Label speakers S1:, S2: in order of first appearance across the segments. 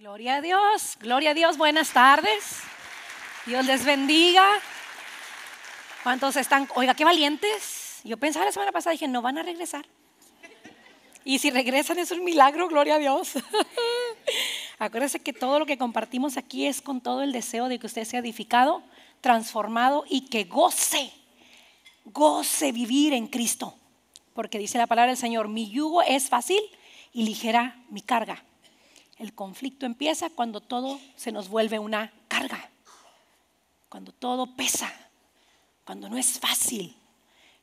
S1: Gloria a Dios, gloria a Dios, buenas tardes. Dios les bendiga. ¿Cuántos están? Oiga, qué valientes. Yo pensaba la semana pasada, dije, no van a regresar. Y si regresan es un milagro, gloria a Dios. Acuérdense que todo lo que compartimos aquí es con todo el deseo de que usted sea edificado, transformado y que goce, goce vivir en Cristo. Porque dice la palabra del Señor, mi yugo es fácil y ligera mi carga. El conflicto empieza cuando todo se nos vuelve una carga, cuando todo pesa, cuando no es fácil.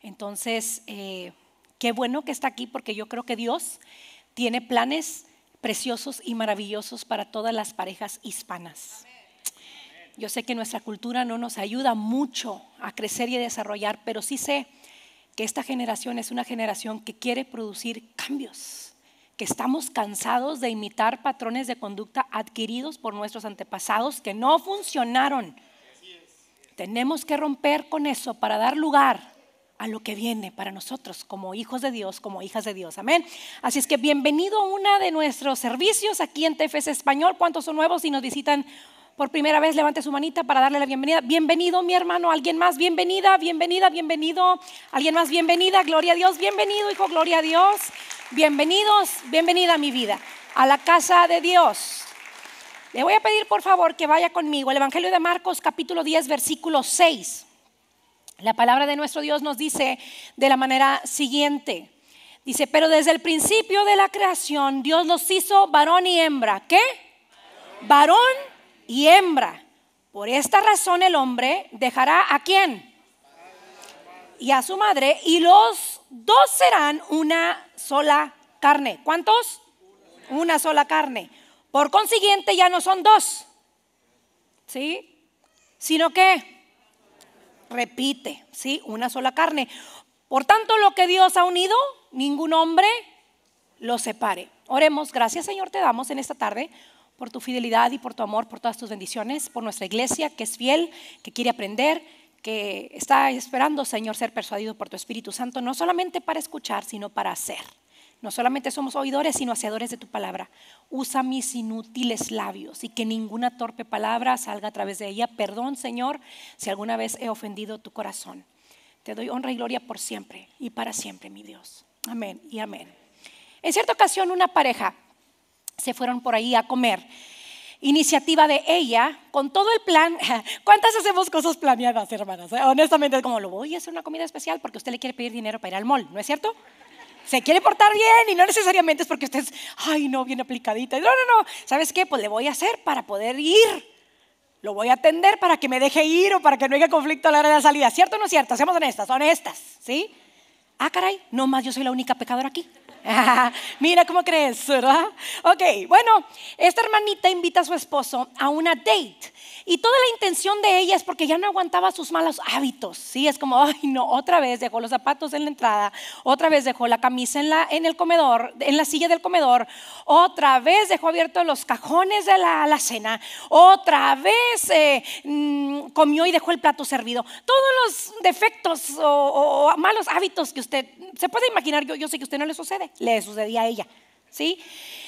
S1: Entonces, eh, qué bueno que está aquí porque yo creo que Dios tiene planes preciosos y maravillosos para todas las parejas hispanas. Yo sé que nuestra cultura no nos ayuda mucho a crecer y a desarrollar, pero sí sé que esta generación es una generación que quiere producir cambios que estamos cansados de imitar patrones de conducta adquiridos por nuestros antepasados que no funcionaron. Tenemos que romper con eso para dar lugar a lo que viene para nosotros como hijos de Dios, como hijas de Dios. Amén. Así es que bienvenido a una de nuestros servicios aquí en TFS Español. ¿Cuántos son nuevos y nos visitan por primera vez? Levante su manita para darle la bienvenida. Bienvenido, mi hermano. ¿Alguien más? Bienvenida, bienvenida, bienvenido. ¿Alguien más? Bienvenida. Gloria a Dios. Bienvenido, hijo. Gloria a Dios. Bienvenidos, bienvenida a mi vida, a la casa de Dios. Le voy a pedir por favor que vaya conmigo el Evangelio de Marcos capítulo 10 versículo 6. La palabra de nuestro Dios nos dice de la manera siguiente. Dice, pero desde el principio de la creación Dios los hizo varón y hembra. ¿Qué? Varón y hembra. Por esta razón el hombre dejará a quién? Y a su madre y los dos serán una sola carne. ¿Cuántos? Una sola carne. Por consiguiente ya no son dos. ¿Sí? Sino que repite, ¿sí? Una sola carne. Por tanto, lo que Dios ha unido, ningún hombre lo separe. Oremos, gracias Señor te damos en esta tarde por tu fidelidad y por tu amor, por todas tus bendiciones, por nuestra iglesia que es fiel, que quiere aprender que está esperando, Señor, ser persuadido por tu Espíritu Santo, no solamente para escuchar, sino para hacer. No solamente somos oidores, sino hacedores de tu palabra. Usa mis inútiles labios y que ninguna torpe palabra salga a través de ella. Perdón, Señor, si alguna vez he ofendido tu corazón. Te doy honra y gloria por siempre y para siempre, mi Dios. Amén y amén. En cierta ocasión, una pareja se fueron por ahí a comer iniciativa de ella, con todo el plan. ¿Cuántas hacemos cosas planeadas, hermanas? Eh, honestamente, es como lo voy a hacer una comida especial porque usted le quiere pedir dinero para ir al mall, ¿no es cierto? Se quiere portar bien y no necesariamente es porque usted es, ay, no, bien aplicadita. No, no, no. ¿Sabes qué? Pues le voy a hacer para poder ir. Lo voy a atender para que me deje ir o para que no haya conflicto a la hora de la salida. ¿Cierto o no es cierto? Seamos honestas, honestas, ¿sí? Ah, caray, no más yo soy la única pecadora aquí. Mira cómo crees, ¿verdad? Ok, bueno, esta hermanita invita a su esposo a una date y toda la intención de ella es porque ya no aguantaba sus malos hábitos. Sí, es como, ay, no, otra vez dejó los zapatos en la entrada, otra vez dejó la camisa en, la, en el comedor, en la silla del comedor, otra vez dejó abiertos los cajones de la, cena, otra vez eh, mm, comió y dejó el plato servido. Todos los defectos o, malos hábitos que usted se puede imaginar, yo, yo sé que a usted no le sucede, le sucedía a ella. ¿Sí?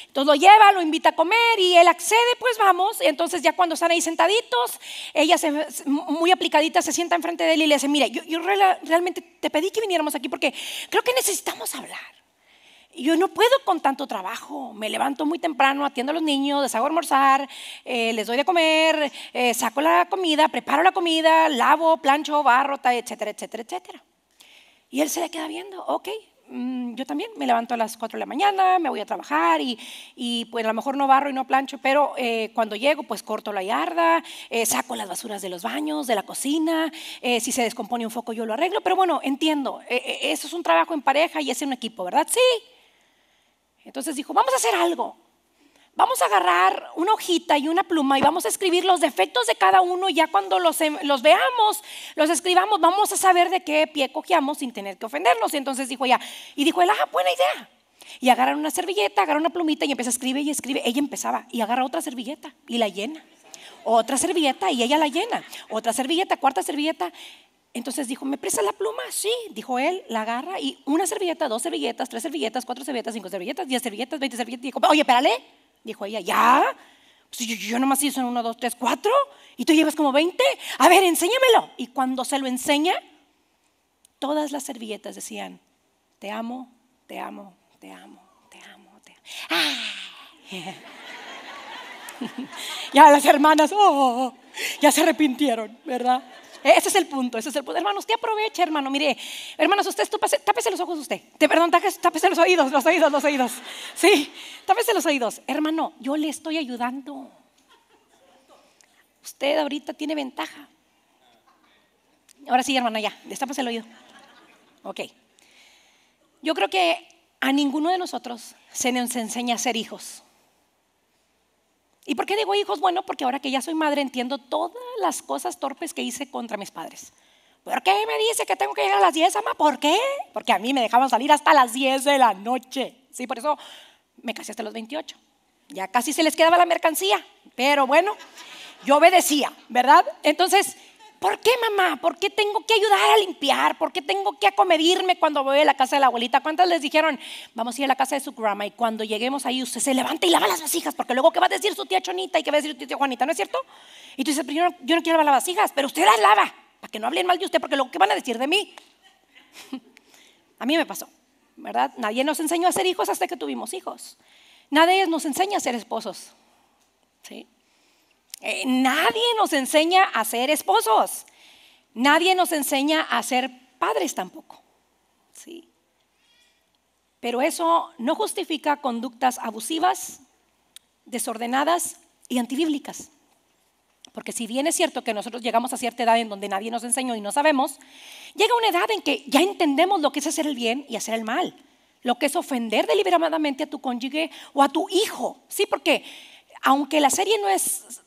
S1: Entonces lo lleva, lo invita a comer y él accede, pues vamos. Entonces ya cuando están ahí sentaditos, ella se, muy aplicadita se sienta enfrente de él y le dice, mira, yo, realmente te pedí que viniéramos aquí porque creo que necesitamos hablar. Yo no puedo con tanto trabajo. Me levanto muy temprano, atiendo a los niños, les hago almorzar, eh, les doy de comer, eh, saco la comida, preparo la comida, lavo, plancho, barro, etcétera, etcétera, etcétera. Y él se le queda viendo, ok, Mm, yo también me levanto a las 4 de la mañana, me voy a trabajar y, y pues a lo mejor no barro y no plancho, pero eh, cuando llego pues corto la yarda, eh, saco las basuras de los baños, de la cocina, eh, si se descompone un foco yo lo arreglo, pero bueno, entiendo, eso es un trabajo en pareja y es un equipo, ¿verdad? Sí. Entonces dijo, vamos a hacer algo. Vamos a agarrar una hojita y una pluma y vamos a escribir los defectos de cada uno y ya cuando los, em, los veamos, los escribamos, vamos a saber de qué pie cogíamos sin tener que ofendernos. Y entonces dijo ella, y dijo él, ah, buena idea. Y agarra una servilleta, agarra una plumita y empieza a escribir y escribe. Ella empezaba y agarra otra servilleta y la llena. Otra servilleta y ella la llena. Otra servilleta, cuarta servilleta. Entonces dijo, ¿me presta la pluma? Sí, dijo él, la agarra y una servilleta, dos servilletas, tres servilletas, cuatro servilletas, cinco servilletas, diez servilletas, veinte servilletas. Dijo, oye, espérale, Dijo ella, ¿ya? Pues yo, yo nomás hice uno, dos, tres, cuatro. Y tú llevas como 20. A ver, enséñamelo. Y cuando se lo enseña, todas las servilletas decían, te amo, te amo, te amo, te amo, te amo. ¡Ah! ya las hermanas, oh, ya se arrepintieron, ¿verdad? Ese es el punto, ese es el punto. Hermano, usted aproveche, hermano. Mire, hermanos, usted tápese, tápese los ojos usted. Te, perdón, tápese los oídos, los oídos, los oídos. Sí, tápese los oídos. Hermano, yo le estoy ayudando. Usted ahorita tiene ventaja. Ahora sí, hermana, ya, destápese el oído. Ok. Yo creo que a ninguno de nosotros se nos enseña a ser hijos. ¿Y por qué digo hijos? Bueno, porque ahora que ya soy madre entiendo todas las cosas torpes que hice contra mis padres. ¿Por qué me dice que tengo que llegar a las 10, mamá? ¿Por qué? Porque a mí me dejaban salir hasta las 10 de la noche. Sí, por eso me casé hasta los 28. Ya casi se les quedaba la mercancía, pero bueno, yo obedecía, ¿verdad? Entonces, ¿Por qué, mamá? ¿Por qué tengo que ayudar a limpiar? ¿Por qué tengo que acomedirme cuando voy a la casa de la abuelita? ¿Cuántas les dijeron, vamos a ir a la casa de su grandma y cuando lleguemos ahí usted se levanta y lava las vasijas? Porque luego, ¿qué va a decir su tía Chonita y qué va a decir su tía Juanita? ¿No es cierto? Y tú dices, yo no, yo no quiero lavar las vasijas, pero usted las lava, para que no hablen mal de usted, porque luego, ¿qué van a decir de mí? a mí me pasó, ¿verdad? Nadie nos enseñó a ser hijos hasta que tuvimos hijos. Nadie nos enseña a ser esposos. ¿Sí? Eh, nadie nos enseña a ser esposos. Nadie nos enseña a ser padres tampoco. ¿sí? Pero eso no justifica conductas abusivas, desordenadas y antibíblicas. Porque si bien es cierto que nosotros llegamos a cierta edad en donde nadie nos enseñó y no sabemos, llega una edad en que ya entendemos lo que es hacer el bien y hacer el mal. Lo que es ofender deliberadamente a tu cónyuge o a tu hijo. Sí, porque aunque la serie no es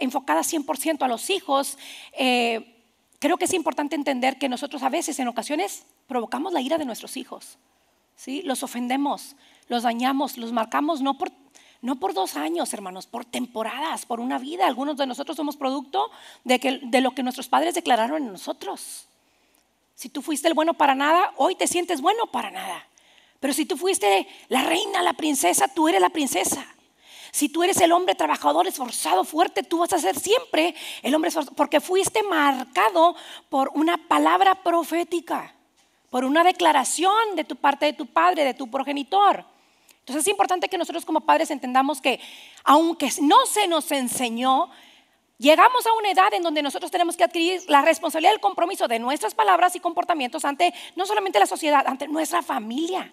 S1: enfocada 100% a los hijos, eh, creo que es importante entender que nosotros a veces, en ocasiones, provocamos la ira de nuestros hijos. ¿sí? Los ofendemos, los dañamos, los marcamos no por, no por dos años, hermanos, por temporadas, por una vida. Algunos de nosotros somos producto de, lo que nuestros padres declararon en nosotros. Si tú fuiste el bueno para nada, hoy te sientes bueno para nada. Pero si tú fuiste la reina, la princesa, tú eres la princesa. Si tú eres el hombre trabajador, esforzado, fuerte, tú vas a ser siempre el hombre esforzado, porque fuiste marcado por una palabra profética, por una declaración de tu parte de tu padre, de tu progenitor. Entonces es importante que nosotros como padres entendamos que aunque no se nos enseñó, llegamos a una edad en donde nosotros tenemos que adquirir la responsabilidad del compromiso de nuestras palabras y comportamientos ante no solamente la sociedad, ante nuestra familia.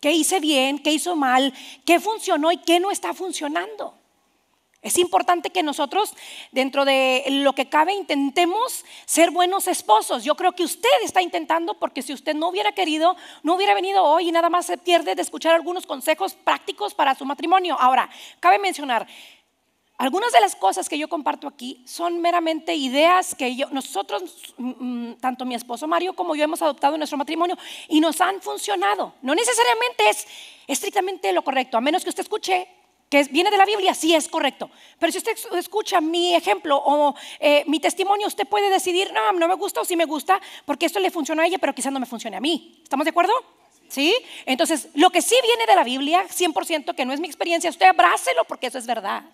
S1: Qué hice bien, qué hizo mal, qué funcionó y qué no está funcionando. Es importante que nosotros, dentro de lo que cabe, intentemos ser buenos esposos. Yo creo que usted está intentando porque si usted no hubiera querido, no hubiera venido hoy y nada más se pierde de escuchar algunos consejos prácticos para su matrimonio. Ahora, cabe mencionar, algunas de las cosas que yo comparto aquí son meramente ideas que nosotros, mm, mm, tanto mi esposo Mario como yo hemos adoptado en nuestro matrimonio y nos han funcionado. No necesariamente es estrictamente lo correcto, a menos que usted escuche que viene de la Biblia, sí es correcto. Pero si usted escucha mi ejemplo o eh, mi testimonio, usted puede decidir, no, no me gusta o sí me gusta, porque esto le funcionó a ella, pero quizás no me funcione a mí. ¿Estamos de acuerdo? ¿Sí? Entonces, lo que sí viene de la Biblia, 100%, que no es mi experiencia, usted abrácelo porque eso es verdad.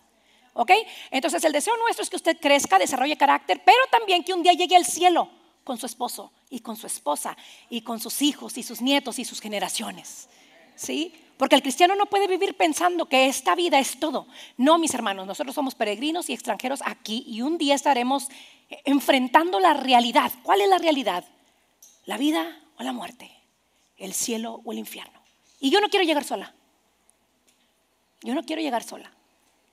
S1: ¿Ok? Entonces el deseo nuestro es que usted crezca, desarrolle carácter, pero también que un día llegue al cielo con su esposo y con su esposa y con sus hijos y sus nietos y sus generaciones. ¿Sí? Porque el cristiano no puede vivir pensando que esta vida es todo. No, mis hermanos, nosotros somos peregrinos y extranjeros aquí y un día estaremos enfrentando la realidad. ¿Cuál es la realidad? ¿La vida o la muerte? ¿El cielo o el infierno? Y yo no quiero llegar sola. Yo no quiero llegar sola.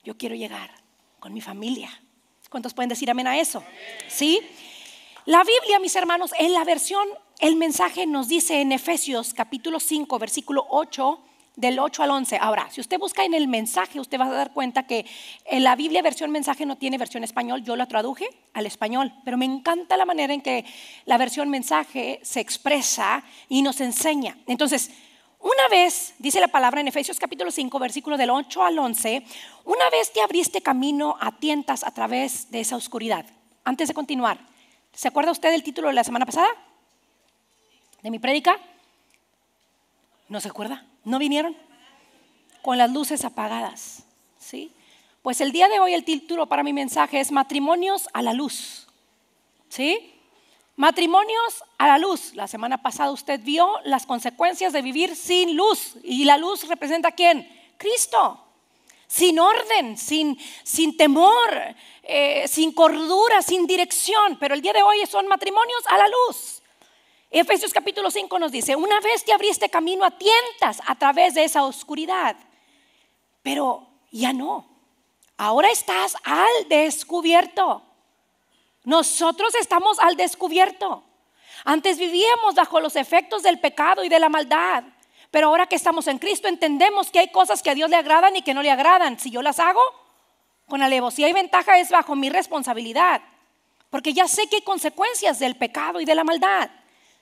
S1: Yo quiero llegar con mi familia. ¿Cuántos pueden decir amén a eso? ¿Sí? La Biblia, mis hermanos, en la versión, el mensaje nos dice en Efesios capítulo 5, versículo 8, del 8 al 11. Ahora, si usted busca en el mensaje, usted va a dar cuenta que en la Biblia versión mensaje no tiene versión español, yo la traduje al español, pero me encanta la manera en que la versión mensaje se expresa y nos enseña. Entonces, una vez, dice la palabra en Efesios capítulo 5, versículo del 8 al 11, una vez te abriste camino a tientas a través de esa oscuridad. Antes de continuar, ¿se acuerda usted del título de la semana pasada? ¿De mi prédica? ¿No se acuerda? ¿No vinieron? Con las luces apagadas, ¿sí? Pues el día de hoy el título para mi mensaje es Matrimonios a la luz. ¿Sí? Matrimonios a la luz. La semana pasada usted vio las consecuencias de vivir sin luz. ¿Y la luz representa a quién? Cristo. Sin orden, sin, sin temor, eh, sin cordura, sin dirección. Pero el día de hoy son matrimonios a la luz. Efesios capítulo 5 nos dice, una vez te abriste camino a tientas a través de esa oscuridad, pero ya no. Ahora estás al descubierto. Nosotros estamos al descubierto. Antes vivíamos bajo los efectos del pecado y de la maldad. Pero ahora que estamos en Cristo entendemos que hay cosas que a Dios le agradan y que no le agradan. Si yo las hago, con alevosía y ventaja es bajo mi responsabilidad. Porque ya sé que hay consecuencias del pecado y de la maldad.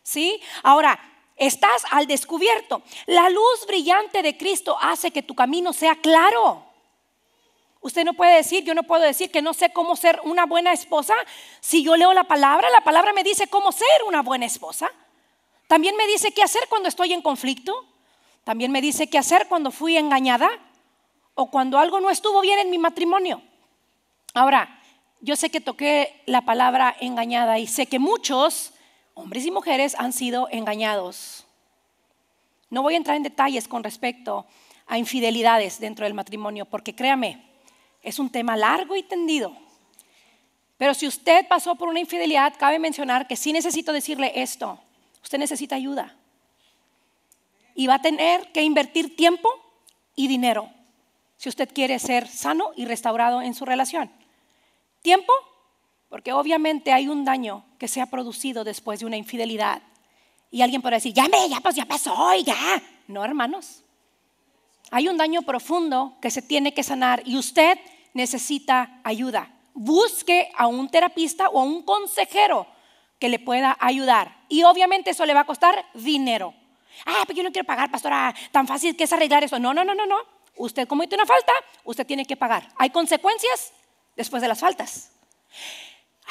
S1: ¿Sí? Ahora, estás al descubierto. La luz brillante de Cristo hace que tu camino sea claro. Usted no puede decir, yo no puedo decir que no sé cómo ser una buena esposa. Si yo leo la palabra, la palabra me dice cómo ser una buena esposa. También me dice qué hacer cuando estoy en conflicto. También me dice qué hacer cuando fui engañada o cuando algo no estuvo bien en mi matrimonio. Ahora, yo sé que toqué la palabra engañada y sé que muchos, hombres y mujeres, han sido engañados. No voy a entrar en detalles con respecto a infidelidades dentro del matrimonio, porque créame, es un tema largo y tendido. Pero si usted pasó por una infidelidad, cabe mencionar que sí necesito decirle esto. Usted necesita ayuda. Y va a tener que invertir tiempo y dinero si usted quiere ser sano y restaurado en su relación. Tiempo, porque obviamente hay un daño que se ha producido después de una infidelidad. Y alguien puede decir, ya me, ya pues ya pasó, ya. No, hermanos. Hay un daño profundo que se tiene que sanar y usted necesita ayuda. Busque a un terapista o a un consejero que le pueda ayudar. Y obviamente eso le va a costar dinero. Ah, pero yo no quiero pagar, pastora, tan fácil que es arreglar eso. No, no, no, no, no. Usted comete una falta, usted tiene que pagar. Hay consecuencias después de las faltas.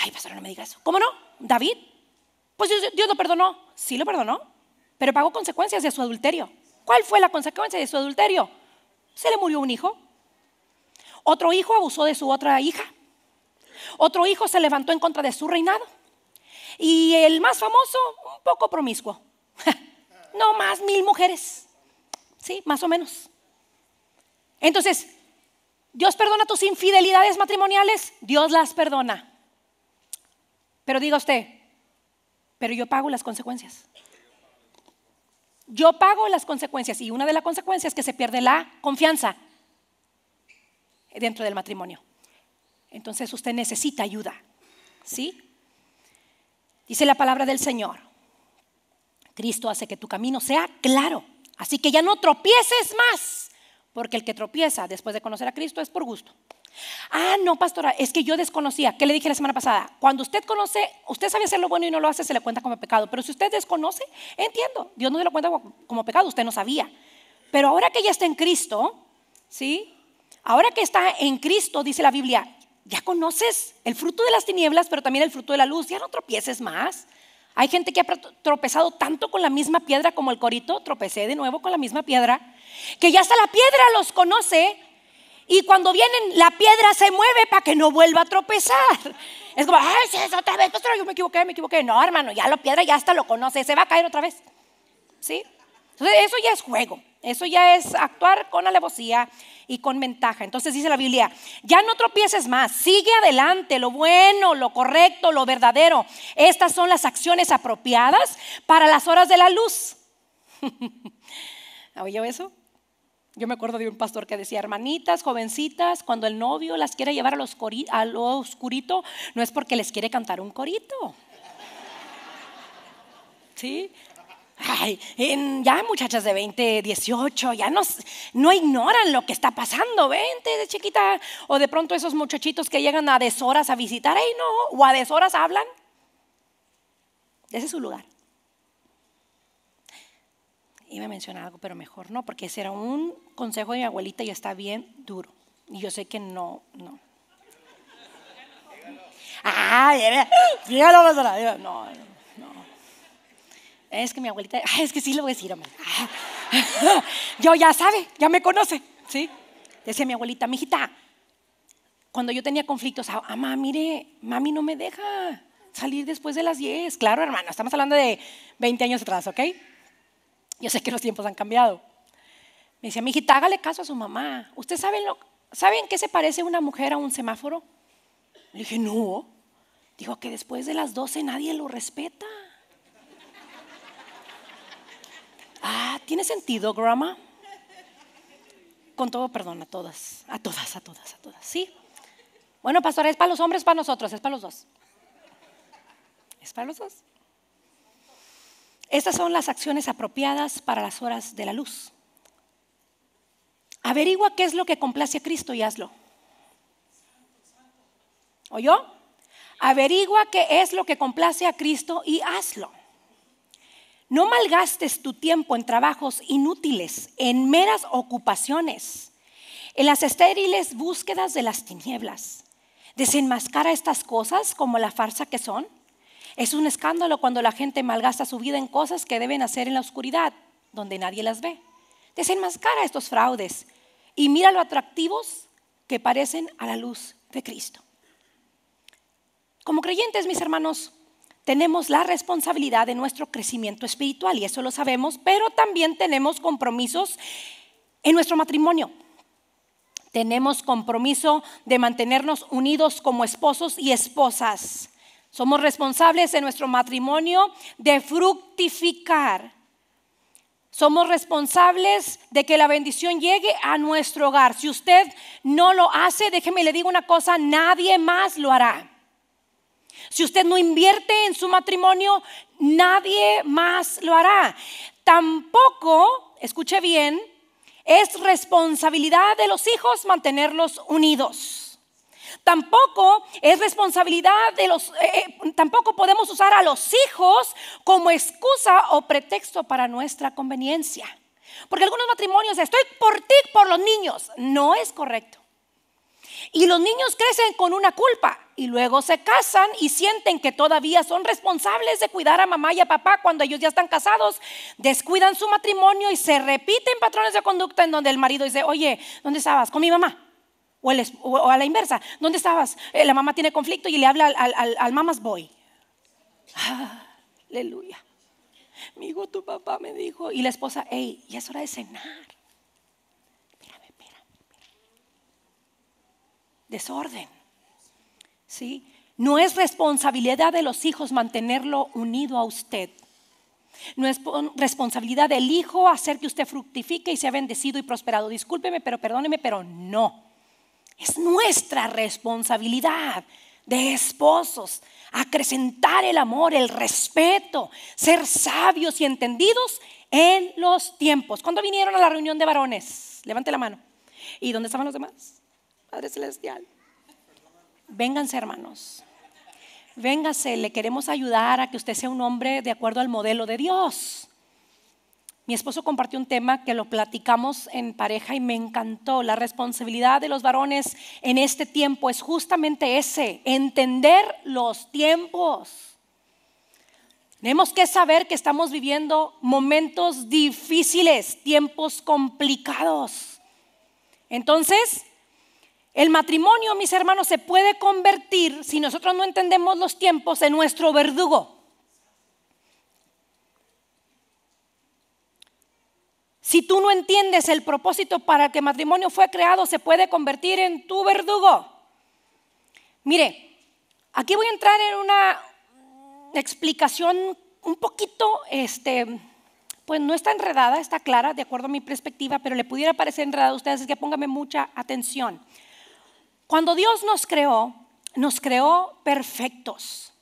S1: Ay, pastora, no me diga eso. ¿Cómo no? David, pues Dios lo perdonó. Sí lo perdonó, pero pagó consecuencias de su adulterio. ¿Cuál fue la consecuencia de su adulterio? Se le murió un hijo. Otro hijo abusó de su otra hija. Otro hijo se levantó en contra de su reinado. Y el más famoso, un poco promiscuo. no más mil mujeres. Sí, más o menos. Entonces, ¿Dios perdona tus infidelidades matrimoniales? Dios las perdona. Pero diga usted, pero yo pago las consecuencias. Yo pago las consecuencias y una de las consecuencias es que se pierde la confianza dentro del matrimonio. Entonces usted necesita ayuda. ¿Sí? Dice la palabra del Señor. Cristo hace que tu camino sea claro. Así que ya no tropieces más, porque el que tropieza después de conocer a Cristo es por gusto. Ah, no, pastora, es que yo desconocía. ¿Qué le dije la semana pasada? Cuando usted conoce, usted sabe hacer lo bueno y no lo hace, se le cuenta como pecado. Pero si usted desconoce, entiendo, Dios no se lo cuenta como pecado, usted no sabía. Pero ahora que ya está en Cristo, ¿sí? Ahora que está en Cristo, dice la Biblia, ya conoces el fruto de las tinieblas, pero también el fruto de la luz, ya no tropieces más. Hay gente que ha tropezado tanto con la misma piedra como el corito, tropecé de nuevo con la misma piedra, que ya hasta la piedra los conoce y cuando vienen, la piedra se mueve para que no vuelva a tropezar. Es como, ay, sí, es otra vez, pastor, yo me equivoqué, me equivoqué. No, hermano, ya la piedra ya hasta lo conoce, se va a caer otra vez. ¿Sí? Entonces, eso ya es juego. Eso ya es actuar con alevosía y con ventaja. Entonces dice la Biblia, ya no tropieces más, sigue adelante, lo bueno, lo correcto, lo verdadero. Estas son las acciones apropiadas para las horas de la luz. ¿Oye eso? Yo me acuerdo de un pastor que decía, hermanitas, jovencitas, cuando el novio las quiere llevar a, los a lo oscurito, no es porque les quiere cantar un corito. ¿Sí? Ay, ya muchachas de 20, 18, ya no, no ignoran lo que está pasando, 20 de chiquita, o de pronto esos muchachitos que llegan a deshoras a visitar, ay no, o a deshoras hablan. Ese es su lugar. Iba a mencionar algo, pero mejor no, porque ese era un consejo de mi abuelita y está bien duro. Y yo sé que no, no. Ay, no, no, no. Es que mi abuelita, es que sí lo voy a decir, hombre. Yo ya sabe, ya me conoce, ¿sí? Decía mi abuelita, mijita, cuando yo tenía conflictos, ah, mamá, mire, mami no me deja salir después de las 10. Claro, hermano, estamos hablando de 20 años atrás, ¿ok? Yo sé que los tiempos han cambiado. Me decía, mi hijita, hágale caso a su mamá. ¿Ustedes saben, lo, ¿saben qué se parece una mujer a un semáforo? Le dije, no. Digo que después de las 12 nadie lo respeta. ah, ¿tiene sentido, grandma? Con todo perdón a todas, a todas, a todas, a todas. ¿Sí? Bueno, pastor, es para los hombres, para nosotros, es para los dos. Es para los dos. Estas son las acciones apropiadas para las horas de la luz. Averigua qué es lo que complace a Cristo y hazlo. ¿Oyó? Averigua qué es lo que complace a Cristo y hazlo. No malgastes tu tiempo en trabajos inútiles, en meras ocupaciones, en las estériles búsquedas de las tinieblas. Desenmascara estas cosas como la farsa que son. Es un escándalo cuando la gente malgasta su vida en cosas que deben hacer en la oscuridad, donde nadie las ve. Desenmascara estos fraudes y mira lo atractivos que parecen a la luz de Cristo. Como creyentes, mis hermanos, tenemos la responsabilidad de nuestro crecimiento espiritual y eso lo sabemos, pero también tenemos compromisos en nuestro matrimonio. Tenemos compromiso de mantenernos unidos como esposos y esposas. Somos responsables en nuestro matrimonio de fructificar. Somos responsables de que la bendición llegue a nuestro hogar. Si usted no lo hace, déjeme le digo una cosa, nadie más lo hará. Si usted no invierte en su matrimonio, nadie más lo hará. Tampoco, escuche bien, es responsabilidad de los hijos mantenerlos unidos. Tampoco es responsabilidad de los, eh, eh, tampoco podemos usar a los hijos como excusa o pretexto para nuestra conveniencia. Porque algunos matrimonios, estoy por ti, por los niños. No es correcto. Y los niños crecen con una culpa y luego se casan y sienten que todavía son responsables de cuidar a mamá y a papá cuando ellos ya están casados, descuidan su matrimonio y se repiten patrones de conducta en donde el marido dice, oye, ¿dónde estabas? Con mi mamá. O, a la inversa, ¿dónde estabas? Eh, la mamá tiene conflicto y le habla al, al, al boy. aleluya. Mi hijo, tu papá me dijo. Y la esposa, hey, ya es hora de cenar. desorden. ¿Sí? No es responsabilidad de los hijos mantenerlo unido a usted. No es responsabilidad del hijo hacer que usted fructifique y sea bendecido y prosperado. Discúlpeme, pero perdóneme, pero no. Es nuestra responsabilidad de esposos acrecentar el amor, el respeto, ser sabios y entendidos en los tiempos. ¿Cuándo vinieron a la reunión de varones? Levante la mano. ¿Y dónde estaban los demás? Padre Celestial. Vénganse, hermanos. Véngase, le queremos ayudar a que usted sea un hombre de acuerdo al modelo de Dios. Mi esposo compartió un tema que lo platicamos en pareja y me encantó. La responsabilidad de los varones en este tiempo es justamente ese, entender los tiempos. Tenemos que saber que estamos viviendo momentos difíciles, tiempos complicados. Entonces, el matrimonio, mis hermanos, se puede convertir, si nosotros no entendemos los tiempos, en nuestro verdugo. Si tú no entiendes el propósito para que el matrimonio fue creado, se puede convertir en tu verdugo. Mire, aquí voy a entrar en una explicación un poquito, este, pues no está enredada, está clara, de acuerdo a mi perspectiva, pero le pudiera parecer enredada a ustedes, es que póngame mucha atención. Cuando Dios nos creó, nos creó perfectos.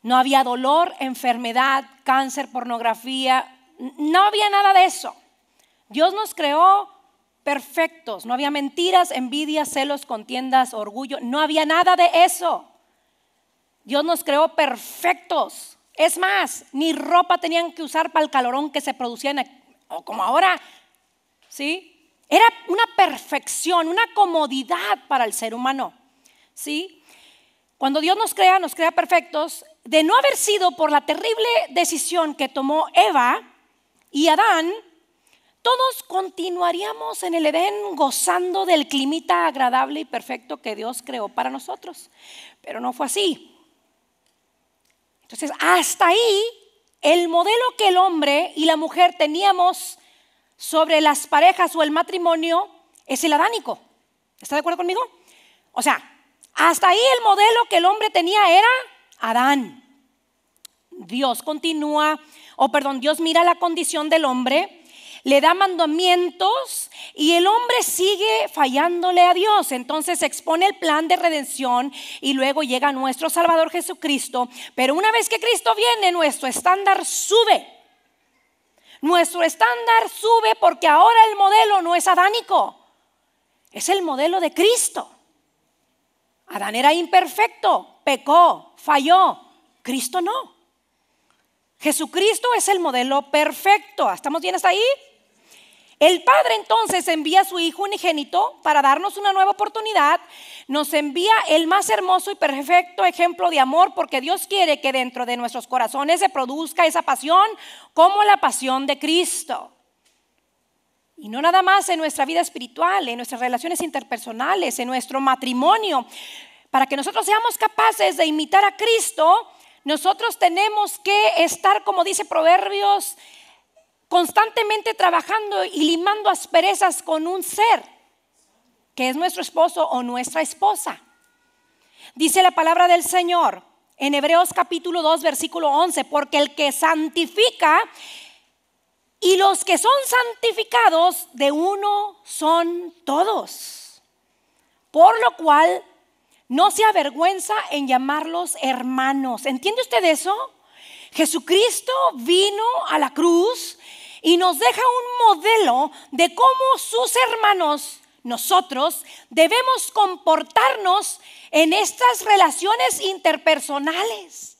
S1: No había dolor, enfermedad, cáncer, pornografía, no había nada de eso. Dios nos creó perfectos, no había mentiras, envidias, celos, contiendas, orgullo, no había nada de eso. Dios nos creó perfectos. Es más, ni ropa tenían que usar para el calorón que se producía, o como ahora, ¿sí? Era una perfección, una comodidad para el ser humano. ¿Sí? Cuando Dios nos crea, nos crea perfectos, de no haber sido por la terrible decisión que tomó Eva y Adán, todos continuaríamos en el Edén gozando del climita agradable y perfecto que Dios creó para nosotros. Pero no fue así. Entonces, hasta ahí, el modelo que el hombre y la mujer teníamos sobre las parejas o el matrimonio es el adánico. ¿Está de acuerdo conmigo? O sea, hasta ahí el modelo que el hombre tenía era Adán. Dios continúa, o perdón, Dios mira la condición del hombre, le da mandamientos y el hombre sigue fallándole a Dios. Entonces expone el plan de redención y luego llega nuestro Salvador Jesucristo. Pero una vez que Cristo viene, nuestro estándar sube. Nuestro estándar sube porque ahora el modelo no es adánico, es el modelo de Cristo. Adán era imperfecto, pecó, falló. Cristo no. Jesucristo es el modelo perfecto. ¿Estamos bien hasta ahí? El Padre entonces envía a su Hijo unigénito para darnos una nueva oportunidad. Nos envía el más hermoso y perfecto ejemplo de amor porque Dios quiere que dentro de nuestros corazones se produzca esa pasión como la pasión de Cristo. Y no nada más en nuestra vida espiritual, en nuestras relaciones interpersonales, en nuestro matrimonio. Para que nosotros seamos capaces de imitar a Cristo, nosotros tenemos que estar, como dice Proverbios, constantemente trabajando y limando asperezas con un ser, que es nuestro esposo o nuestra esposa. Dice la palabra del Señor en Hebreos capítulo 2, versículo 11, porque el que santifica y los que son santificados de uno son todos. Por lo cual no se avergüenza en llamarlos hermanos. ¿Entiende usted eso? Jesucristo vino a la cruz y nos deja un modelo de cómo sus hermanos, nosotros, debemos comportarnos en estas relaciones interpersonales.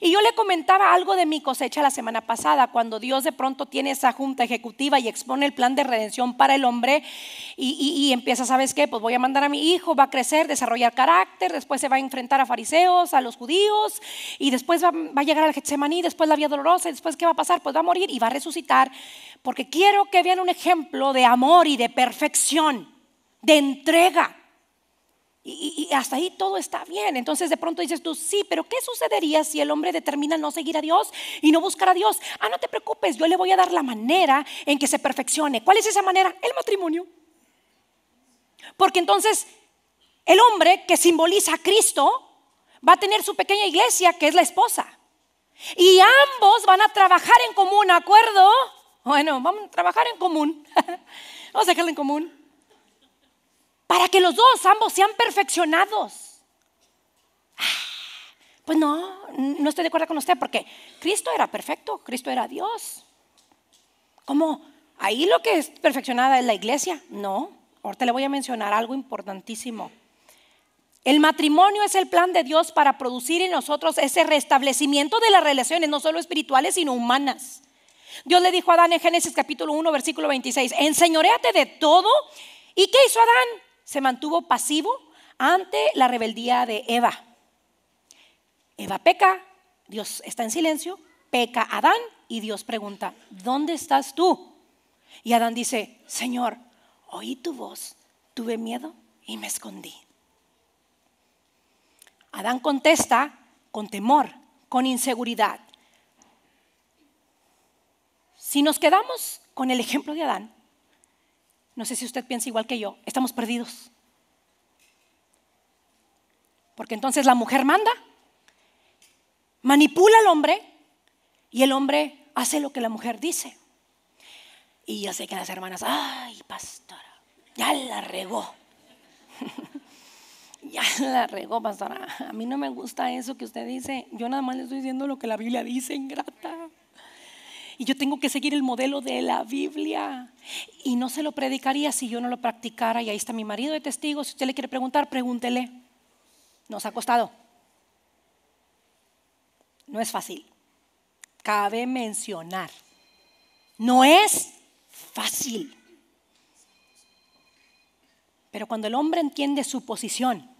S1: Y yo le comentaba algo de mi cosecha la semana pasada, cuando Dios de pronto tiene esa junta ejecutiva y expone el plan de redención para el hombre y, empieza, ¿sabes qué? Pues voy a mandar a mi hijo, va a crecer, desarrollar carácter, después se va a enfrentar a fariseos, a los judíos y después va, va a llegar al Getsemaní, después la vía dolorosa y después ¿qué va a pasar? Pues va a morir y va a resucitar porque quiero que vean un ejemplo de amor y de perfección, de entrega. Y, hasta ahí todo está bien. Entonces de pronto dices tú, sí, pero ¿qué sucedería si el hombre determina no seguir a Dios y no buscar a Dios? Ah, no te preocupes, yo le voy a dar la manera en que se perfeccione. ¿Cuál es esa manera? El matrimonio. Porque entonces el hombre que simboliza a Cristo va a tener su pequeña iglesia, que es la esposa. Y ambos van a trabajar en común, ¿acuerdo? Bueno, vamos a trabajar en común. vamos a dejarlo en común para que los dos, ambos, sean perfeccionados. Ah, pues no, no estoy de acuerdo con usted porque Cristo era perfecto, Cristo era Dios. ¿Cómo? Ahí lo que es perfeccionada es la iglesia. No, ahorita le voy a mencionar algo importantísimo. El matrimonio es el plan de Dios para producir en nosotros ese restablecimiento de las relaciones, no solo espirituales, sino humanas. Dios le dijo a Adán en Génesis capítulo 1, versículo 26, enseñoreate de todo. ¿Y qué hizo Adán? Se mantuvo pasivo ante la rebeldía de Eva. Eva peca, Dios está en silencio, peca Adán y Dios pregunta, ¿dónde estás tú? Y Adán dice, Señor, oí tu voz, tuve miedo y me escondí. Adán contesta con temor, con inseguridad. Si nos quedamos con el ejemplo de Adán, no sé si usted piensa igual que yo, estamos perdidos. Porque entonces la mujer manda, manipula al hombre y el hombre hace lo que la mujer dice. Y yo sé que las hermanas, ay, pastora, ya la regó. ya la regó, pastora. A mí no me gusta eso que usted dice. Yo nada más le estoy diciendo lo que la Biblia dice, ingrata. Y yo tengo que seguir el modelo de la Biblia. Y no se lo predicaría si yo no lo practicara. Y ahí está mi marido de testigo. Si usted le quiere preguntar, pregúntele. Nos ha costado. No es fácil. Cabe mencionar. No es fácil. Pero cuando el hombre entiende su posición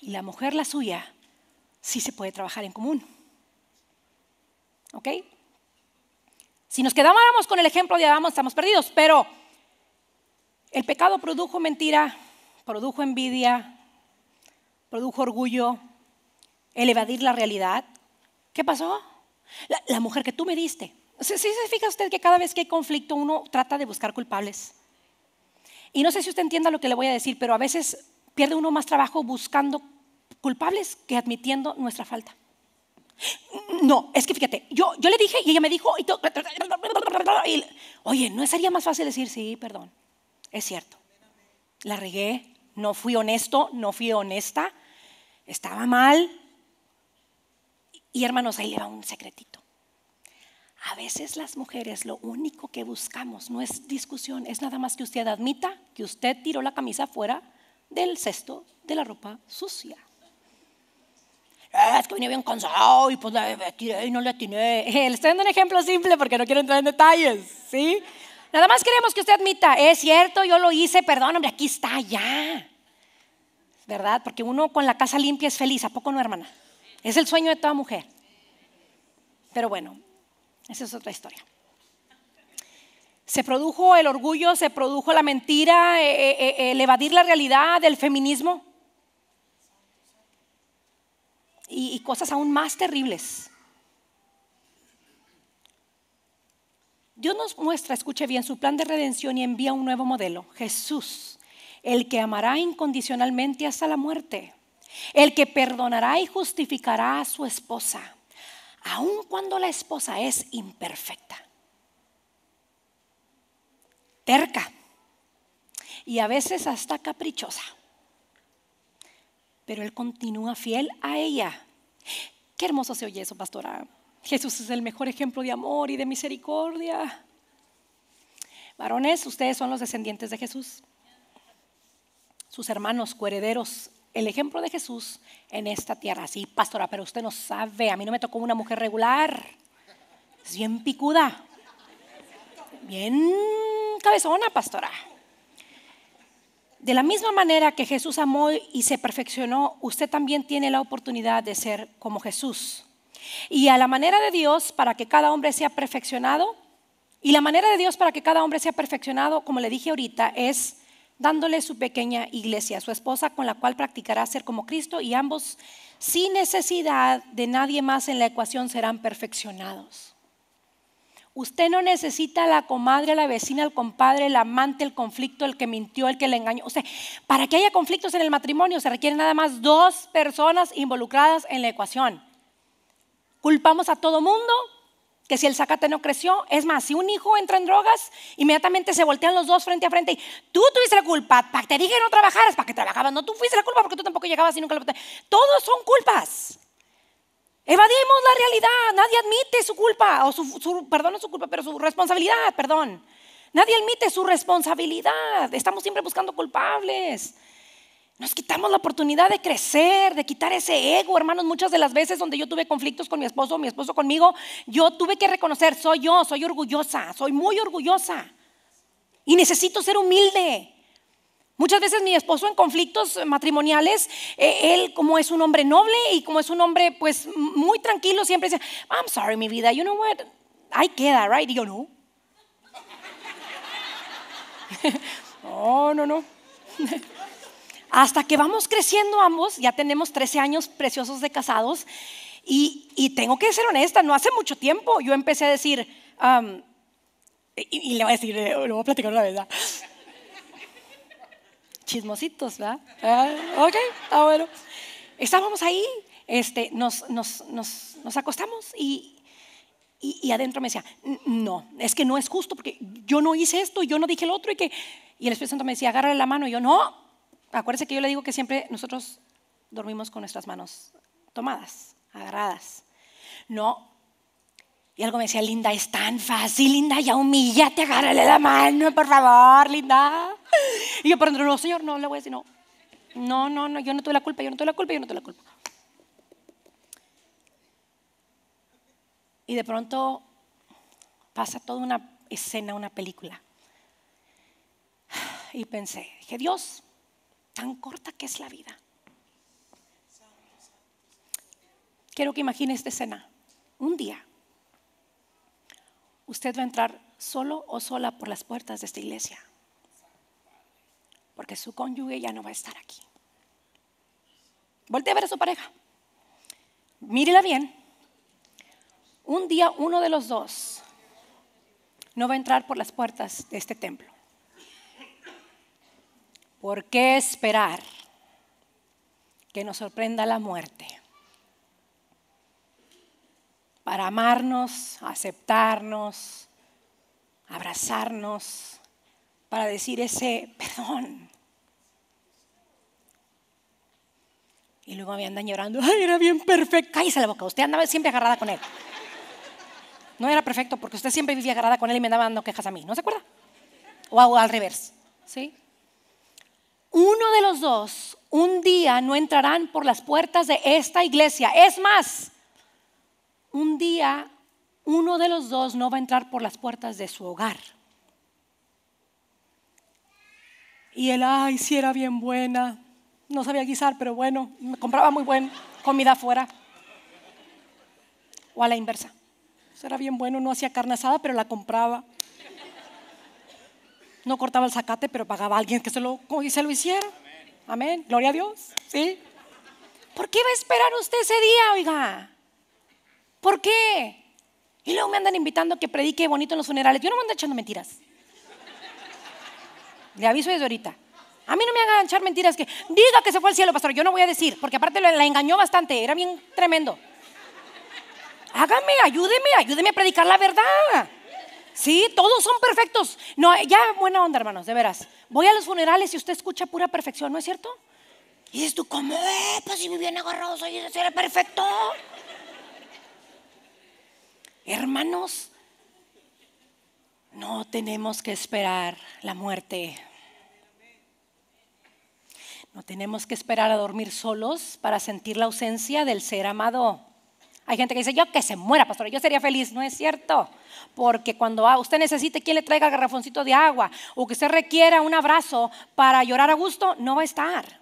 S1: y la mujer la suya, sí se puede trabajar en común. ¿Ok? Si nos quedáramos con el ejemplo de Adán, estamos perdidos. Pero el pecado produjo mentira, produjo envidia, produjo orgullo, el evadir la realidad. ¿Qué pasó? La, mujer que tú me diste. ¿Sí, se fija usted que cada vez que hay conflicto uno trata de buscar culpables? Y no sé si usted entienda lo que le voy a decir, pero a veces pierde uno más trabajo buscando culpables que admitiendo nuestra falta. No, es que fíjate, yo, yo le dije y ella me dijo, y oye, ¿no sería más fácil decir, sí, perdón, es cierto, la regué, no fui honesto, no fui honesta, estaba mal. Y hermanos, ahí le va un secretito. A veces las mujeres lo único que buscamos no es discusión, es nada más que usted admita que usted tiró la camisa fuera del cesto de la ropa sucia. Es que venía bien cansado y pues la tiré y no le atiné. Le estoy dando un ejemplo simple porque no quiero entrar en detalles, ¿sí? Nada más queremos que usted admita, es cierto, yo lo hice, perdón, hombre, aquí está ya. ¿Verdad? Porque uno con la casa limpia es feliz, ¿a poco no, hermana? Es el sueño de toda mujer. Pero bueno, esa es otra historia. Se produjo el orgullo, se produjo la mentira, eh, eh, eh, el evadir la realidad, del feminismo y cosas aún más terribles. Dios nos muestra, escuche bien, su plan de redención y envía un nuevo modelo, Jesús, el que amará incondicionalmente hasta la muerte, el que perdonará y justificará a su esposa, aun cuando la esposa es imperfecta, terca y a veces hasta caprichosa. Pero Él continúa fiel a ella. Qué hermoso se oye eso, pastora. Jesús es el mejor ejemplo de amor y de misericordia. Varones, ustedes son los descendientes de Jesús. Sus hermanos, coherederos, el ejemplo de Jesús en esta tierra. Sí, pastora, pero usted no sabe, a mí no me tocó una mujer regular. Es bien picuda. Bien cabezona, pastora. De la misma manera que Jesús amó y se perfeccionó, usted también tiene la oportunidad de ser como Jesús. Y a la manera de Dios para que cada hombre sea perfeccionado, y la manera de Dios para que cada hombre sea perfeccionado, como le dije ahorita, es dándole su pequeña iglesia, su esposa con la cual practicará ser como Cristo y ambos sin necesidad de nadie más en la ecuación serán perfeccionados. Usted no necesita la comadre, la vecina, el compadre, el amante, el conflicto, el que mintió, el que le engañó. O sea, para que haya conflictos en el matrimonio se requieren nada más dos personas involucradas en la ecuación. Culpamos a todo mundo que si el zacate no creció, es más, si un hijo entra en drogas, inmediatamente se voltean los dos frente a frente y tú tuviste la culpa, para que te dije no trabajaras, para que trabajabas, no, tú fuiste la culpa porque tú tampoco llegabas y nunca lo Todos son culpas. Evadimos la realidad, nadie admite su culpa, o su, perdón, no su culpa, pero su responsabilidad, perdón. Nadie admite su responsabilidad, estamos siempre buscando culpables. Nos quitamos la oportunidad de crecer, de quitar ese ego, hermanos. Muchas de las veces donde yo tuve conflictos con mi esposo, mi esposo conmigo, yo tuve que reconocer, soy yo, soy orgullosa, soy muy orgullosa. Y necesito ser humilde. Muchas veces mi esposo en conflictos matrimoniales, eh, él como es un hombre noble y como es un hombre pues muy tranquilo, siempre dice, I'm sorry mi vida, you know what, I queda, right? Y yo no. oh, no, no. Hasta que vamos creciendo ambos, ya tenemos 13 años preciosos de casados, y, tengo que ser honesta, no hace mucho tiempo yo empecé a decir, um, y, le voy a decir, le voy a platicar una vez, Chismositos, ¿verdad? Ah, ok, está bueno. Estábamos ahí, este, nos, nos, nos, nos acostamos y, y, adentro me decía, no, es que no es justo porque yo no hice esto, yo no dije el otro y que... Y el Espíritu Santo me decía, agárrale la mano y yo, no, Acuérdese que yo le digo que siempre nosotros dormimos con nuestras manos tomadas, agarradas. No. Y algo me decía, Linda, es tan fácil, Linda, ya humíllate, agárrale la mano, por favor, Linda. Y yo dentro, no, señor, no, le voy a decir, no. No, no, no, yo no tuve la culpa, yo no tuve la culpa, yo no tuve la culpa. Y de pronto pasa toda una escena, una película. Y pensé, que Dios, tan corta que es la vida. Quiero que imagine esta escena. Un día, usted va a entrar solo o sola por las puertas de esta iglesia. Porque su cónyuge ya no va a estar aquí. Voltea a ver a su pareja. Mírela bien. Un día uno de los dos no va a entrar por las puertas de este templo. ¿Por qué esperar que nos sorprenda la muerte? Para amarnos, aceptarnos, abrazarnos, para decir ese perdón. Y luego me andan llorando, ay, era bien perfecto. Cállese la boca, usted andaba siempre agarrada con él. No era perfecto porque usted siempre vivía agarrada con él y me andaba dando quejas a mí, ¿no se acuerda? O al revés, ¿sí? Uno de los dos un día no entrarán por las puertas de esta iglesia. Es más, un día uno de los dos no va a entrar por las puertas de su hogar. Y él, ay, si era bien buena. No sabía guisar, pero bueno, me compraba muy buena comida afuera. O a la inversa. Era bien bueno, no hacía carne asada, pero la compraba. No cortaba el zacate, pero pagaba a alguien que se lo, se lo hiciera. Amén. Gloria a Dios. ¿Sí? ¿Por qué va a esperar usted ese día, oiga? ¿Por qué? Y luego me andan invitando que predique bonito en los funerales. Yo no me ando echando mentiras. Le aviso desde ahorita. A mí no me hagan echar mentiras que diga que se fue al cielo, pastor. Yo no voy a decir, porque aparte la engañó bastante. Era bien tremendo. Hágame, ayúdeme, ayúdeme a predicar la verdad. Sí, todos son perfectos. No, ya buena onda, hermanos, de veras. Voy a los funerales y usted escucha pura perfección, ¿no es cierto? Y dices tú, ¿cómo? Eh, pues si me bien agarrado, soy era perfecto. Hermanos, no tenemos que esperar la muerte. No tenemos que esperar a dormir solos para sentir la ausencia del ser amado. Hay gente que dice, yo que se muera, pastor, yo sería feliz. No es cierto. Porque cuando usted necesite quien le traiga el garrafoncito de agua o que usted requiera un abrazo para llorar a gusto, no va a estar.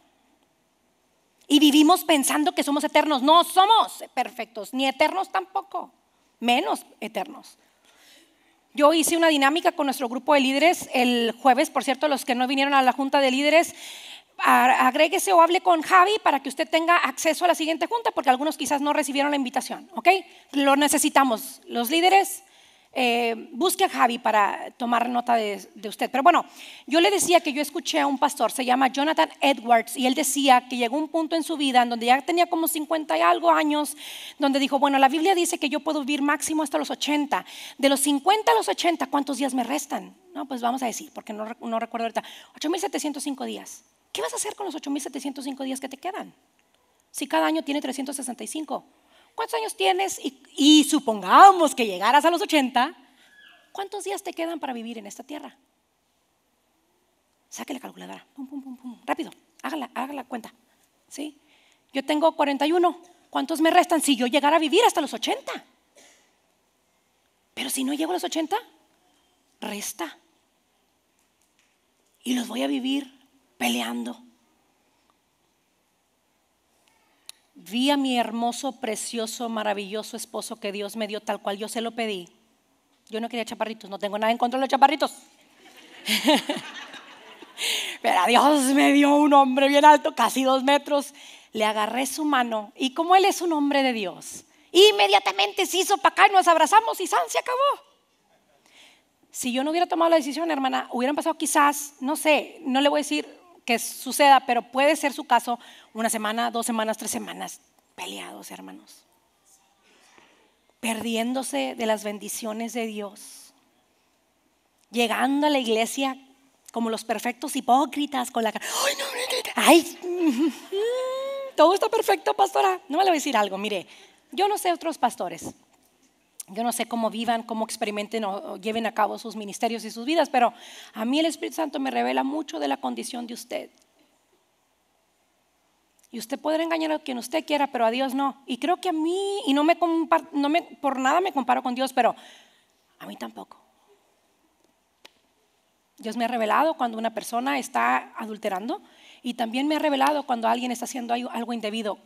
S1: Y vivimos pensando que somos eternos. No somos perfectos, ni eternos tampoco, menos eternos. Yo hice una dinámica con nuestro grupo de líderes el jueves, por cierto, los que no vinieron a la junta de líderes, agréguese o hable con Javi para que usted tenga acceso a la siguiente junta, porque algunos quizás no recibieron la invitación, ¿ok? Lo necesitamos. Los líderes, eh, busque a Javi para tomar nota de, de, usted. Pero bueno, yo le decía que yo escuché a un pastor, se llama Jonathan Edwards, y él decía que llegó un punto en su vida en donde ya tenía como 50 y algo años, donde dijo, bueno, la Biblia dice que yo puedo vivir máximo hasta los 80. De los 50 a los 80, ¿cuántos días me restan? No, pues vamos a decir, porque no, no recuerdo ahorita, 8.705 días. ¿Qué vas a hacer con los 8.705 días que te quedan? Si cada año tiene 365. ¿Cuántos años tienes? Y, supongamos que llegaras a los 80, ¿cuántos días te quedan para vivir en esta tierra? Saque la calculadora. Rápido, hágala, hágala cuenta. ¿Sí? Yo tengo 41. ¿Cuántos me restan si yo llegara a vivir hasta los 80? Pero si no llego a los 80, resta. Y los voy a vivir peleando. Vi a mi hermoso, precioso, maravilloso esposo que Dios me dio tal cual yo se lo pedí. Yo no quería chaparritos, no tengo nada en contra de los chaparritos. Pero Dios me dio un hombre bien alto, casi dos metros. Le agarré su mano y como él es un hombre de Dios, inmediatamente se hizo para acá y nos abrazamos y San se acabó. Si yo no hubiera tomado la decisión, hermana, hubieran pasado quizás, no sé, no le voy a decir que suceda, pero puede ser su caso una semana, dos semanas, tres semanas peleados, hermanos. Perdiéndose de las bendiciones de Dios. Llegando a la iglesia como los perfectos hipócritas con la cara. Ay, todo está perfecto, pastora. No me le voy a decir algo, mire, yo no sé otros pastores. Yo no sé cómo vivan, cómo experimenten o lleven a cabo sus ministerios y sus vidas, pero a mí el Espíritu Santo me revela mucho de la condición de usted. Y usted puede engañar a quien usted quiera, pero a Dios no. Y creo que a mí, y no me, no me por nada me comparo con Dios, pero a mí tampoco. Dios me ha revelado cuando una persona está adulterando y también me ha revelado cuando alguien está haciendo algo indebido.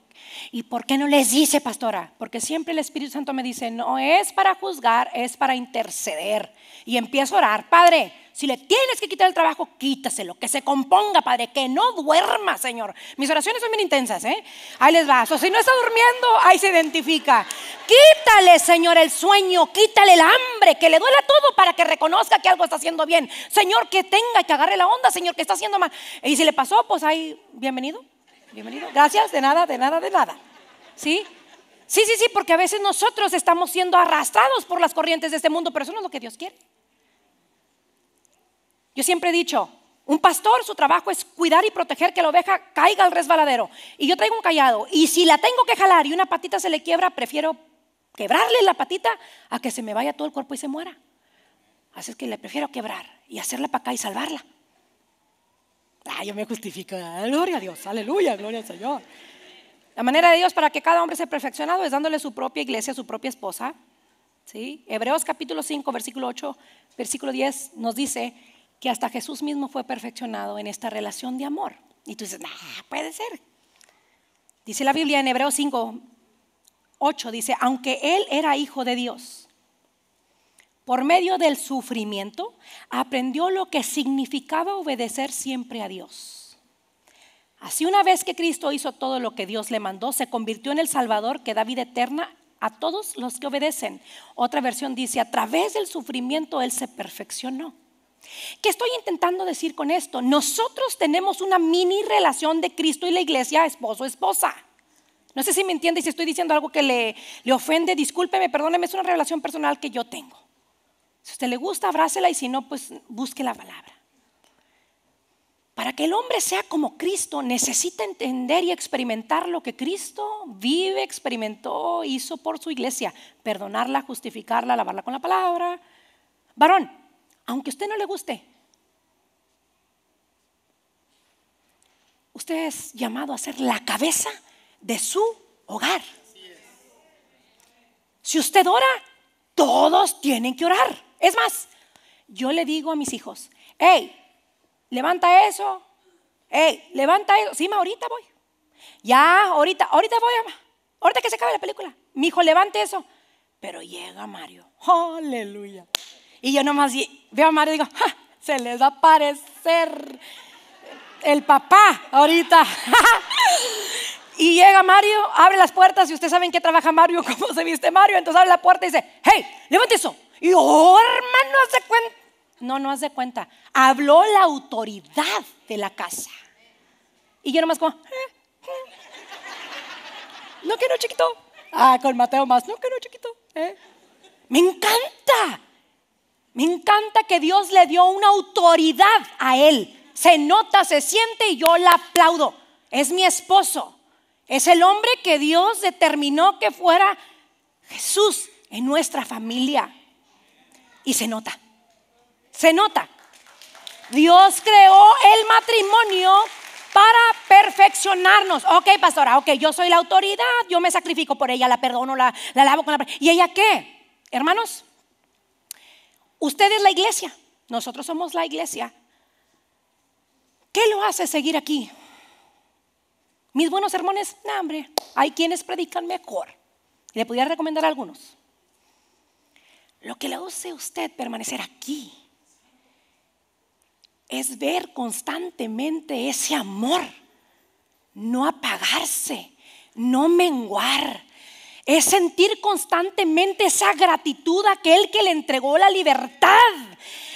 S1: ¿Y por qué no les dice, pastora? Porque siempre el Espíritu Santo me dice, no es para juzgar, es para interceder. Y empiezo a orar, Padre, si le tienes que quitar el trabajo, quítaselo, que se componga, Padre, que no duerma, Señor. Mis oraciones son bien intensas, ¿eh? Ahí les va. O si no está durmiendo, ahí se identifica. Quítale, Señor, el sueño, quítale el hambre, que le duela todo para que reconozca que algo está haciendo bien. Señor, que tenga, que agarre la onda, Señor, que está haciendo mal. Y si le pasó, pues ahí, bienvenido. Bienvenido. Gracias, de nada, de nada, de nada. ¿Sí? Sí, sí, sí, porque a veces nosotros estamos siendo arrastrados por las corrientes de este mundo, pero eso no es lo que Dios quiere. Yo siempre he dicho, un pastor, su trabajo es cuidar y proteger que la oveja caiga al resbaladero. Y yo traigo un callado. Y si la tengo que jalar y una patita se le quiebra, prefiero quebrarle la patita a que se me vaya todo el cuerpo y se muera. Así es que le prefiero quebrar y hacerla para acá y salvarla. Ah, yo me justifico. Gloria a Dios, aleluya, gloria al Señor. La manera de Dios para que cada hombre sea perfeccionado es dándole su propia iglesia, su propia esposa. ¿Sí? Hebreos capítulo 5, versículo 8, versículo 10 nos dice que hasta Jesús mismo fue perfeccionado en esta relación de amor. Y tú dices, puede ser. Dice la Biblia en Hebreos 5, 8, dice, aunque Él era hijo de Dios, por medio del sufrimiento, aprendió lo que significaba obedecer siempre a Dios. Así una vez que Cristo hizo todo lo que Dios le mandó, se convirtió en el Salvador que da vida eterna a todos los que obedecen. Otra versión dice, a través del sufrimiento Él se perfeccionó. ¿Qué estoy intentando decir con esto? Nosotros tenemos una mini relación de Cristo y la iglesia, esposo-esposa. No sé si me entiende y si estoy diciendo algo que le, le ofende, discúlpeme, perdóneme, es una relación personal que yo tengo. Si usted le gusta, abrácela y si no, pues busque la palabra. Para que el hombre sea como Cristo, necesita entender y experimentar lo que Cristo vive, experimentó, hizo por su iglesia. Perdonarla, justificarla, lavarla con la palabra. Varón, aunque a usted no le guste, usted es llamado a ser la cabeza de su hogar. Si usted ora, todos tienen que orar. Es más, yo le digo a mis hijos, hey, levanta eso, hey, levanta eso. Sí, ma, ahorita voy. Ya, ahorita, ahorita voy, ahorita que se acabe la película. Mi hijo, levante eso. Pero llega Mario, aleluya. Y yo nomás veo a Mario y digo, se les va a aparecer el papá ahorita. y llega Mario, abre las puertas y ustedes saben que trabaja Mario, cómo se viste Mario. Entonces abre la puerta y dice, hey, levante eso. Y oh, hermano, hace cuenta. No, no hace cuenta. Habló la autoridad de la casa. Y yo nomás como, eh, eh. no quiero chiquito. Ah, con Mateo más, no quiero chiquito. Eh. Me encanta. Me encanta que Dios le dio una autoridad a él. Se nota, se siente y yo la aplaudo. Es mi esposo. Es el hombre que Dios determinó que fuera Jesús en nuestra familia y se nota. Se nota. Dios creó el matrimonio para perfeccionarnos. Ok, pastora, ok, yo soy la autoridad, yo me sacrifico por ella, la perdono, la, la lavo con la... ¿Y ella qué? Hermanos, usted es la iglesia, nosotros somos la iglesia. ¿Qué lo hace seguir aquí? Mis buenos sermones, no, hombre, hay quienes predican mejor. Le podría recomendar algunos. Lo que le hace a usted permanecer aquí es ver constantemente ese amor, no apagarse, no menguar. Es sentir constantemente esa gratitud a aquel que le entregó la libertad,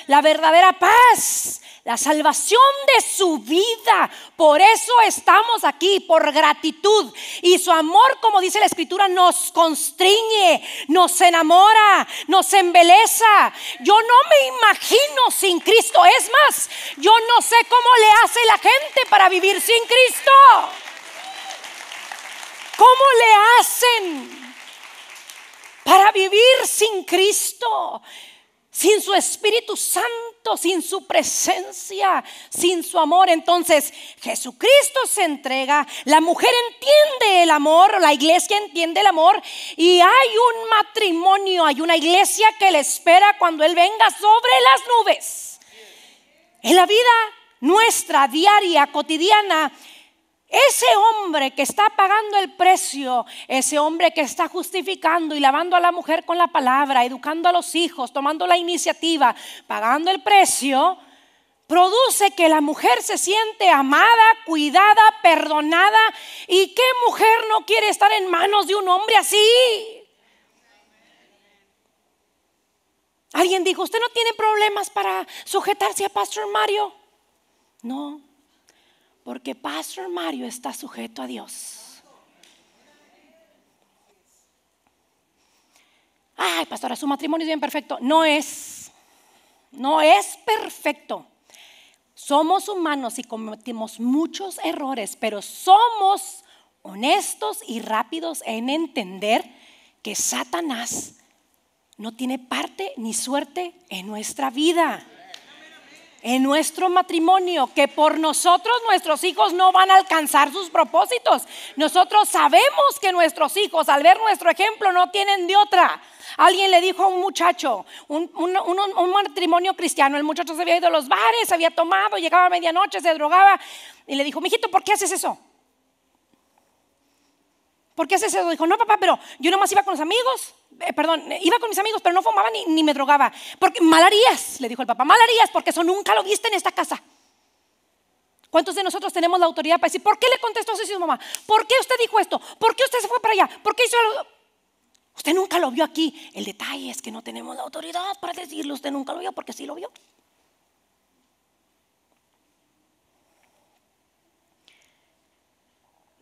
S1: la verdadera paz, la salvación de su vida. Por eso estamos aquí, por gratitud. Y su amor, como dice la escritura, nos constriñe, nos enamora, nos embeleza. Yo no me imagino sin Cristo. Es más, yo no sé cómo le hace la gente para vivir sin Cristo. ¿Cómo le hacen para vivir sin Cristo? sin su Espíritu Santo, sin su presencia, sin su amor. Entonces Jesucristo se entrega, la mujer entiende el amor, la iglesia entiende el amor y hay un matrimonio, hay una iglesia que le espera cuando Él venga sobre las nubes. En la vida nuestra diaria, cotidiana, ese hombre que está pagando el precio, ese hombre que está justificando y lavando a la mujer con la palabra, educando a los hijos, tomando la iniciativa, pagando el precio, produce que la mujer se siente amada, cuidada, perdonada. ¿Y qué mujer no quiere estar en manos de un hombre así? Alguien dijo, ¿usted no tiene problemas para sujetarse a Pastor Mario? No, porque Pastor Mario está sujeto a Dios. Ay, pastora, su matrimonio es bien perfecto. No es, no es perfecto. Somos humanos y cometimos muchos errores, pero somos honestos y rápidos en entender que Satanás no tiene parte ni suerte en nuestra vida en nuestro matrimonio, que por nosotros nuestros hijos no van a alcanzar sus propósitos. Nosotros sabemos que nuestros hijos, al ver nuestro ejemplo, no tienen de otra. Alguien le dijo a un muchacho, un, matrimonio cristiano, el muchacho se había ido a los bares, se había tomado, llegaba a medianoche, se drogaba, y le dijo, mijito, ¿por qué haces eso? ¿Por qué haces eso? Dijo, no, papá, pero yo nomás iba con los amigos. Eh, perdón, iba con mis amigos, pero no fumaba ni, me drogaba. Porque malarías, le dijo el papá, malarías, porque eso nunca lo viste en esta casa. ¿Cuántos de nosotros tenemos la autoridad para decir, ¿por qué le contestó a su mamá? ¿Por qué usted dijo esto? ¿Por qué usted se fue para allá? ¿Por qué hizo algo? Usted nunca lo vio aquí. El detalle es que no tenemos la autoridad para decirle, usted nunca lo vio, porque sí lo vio.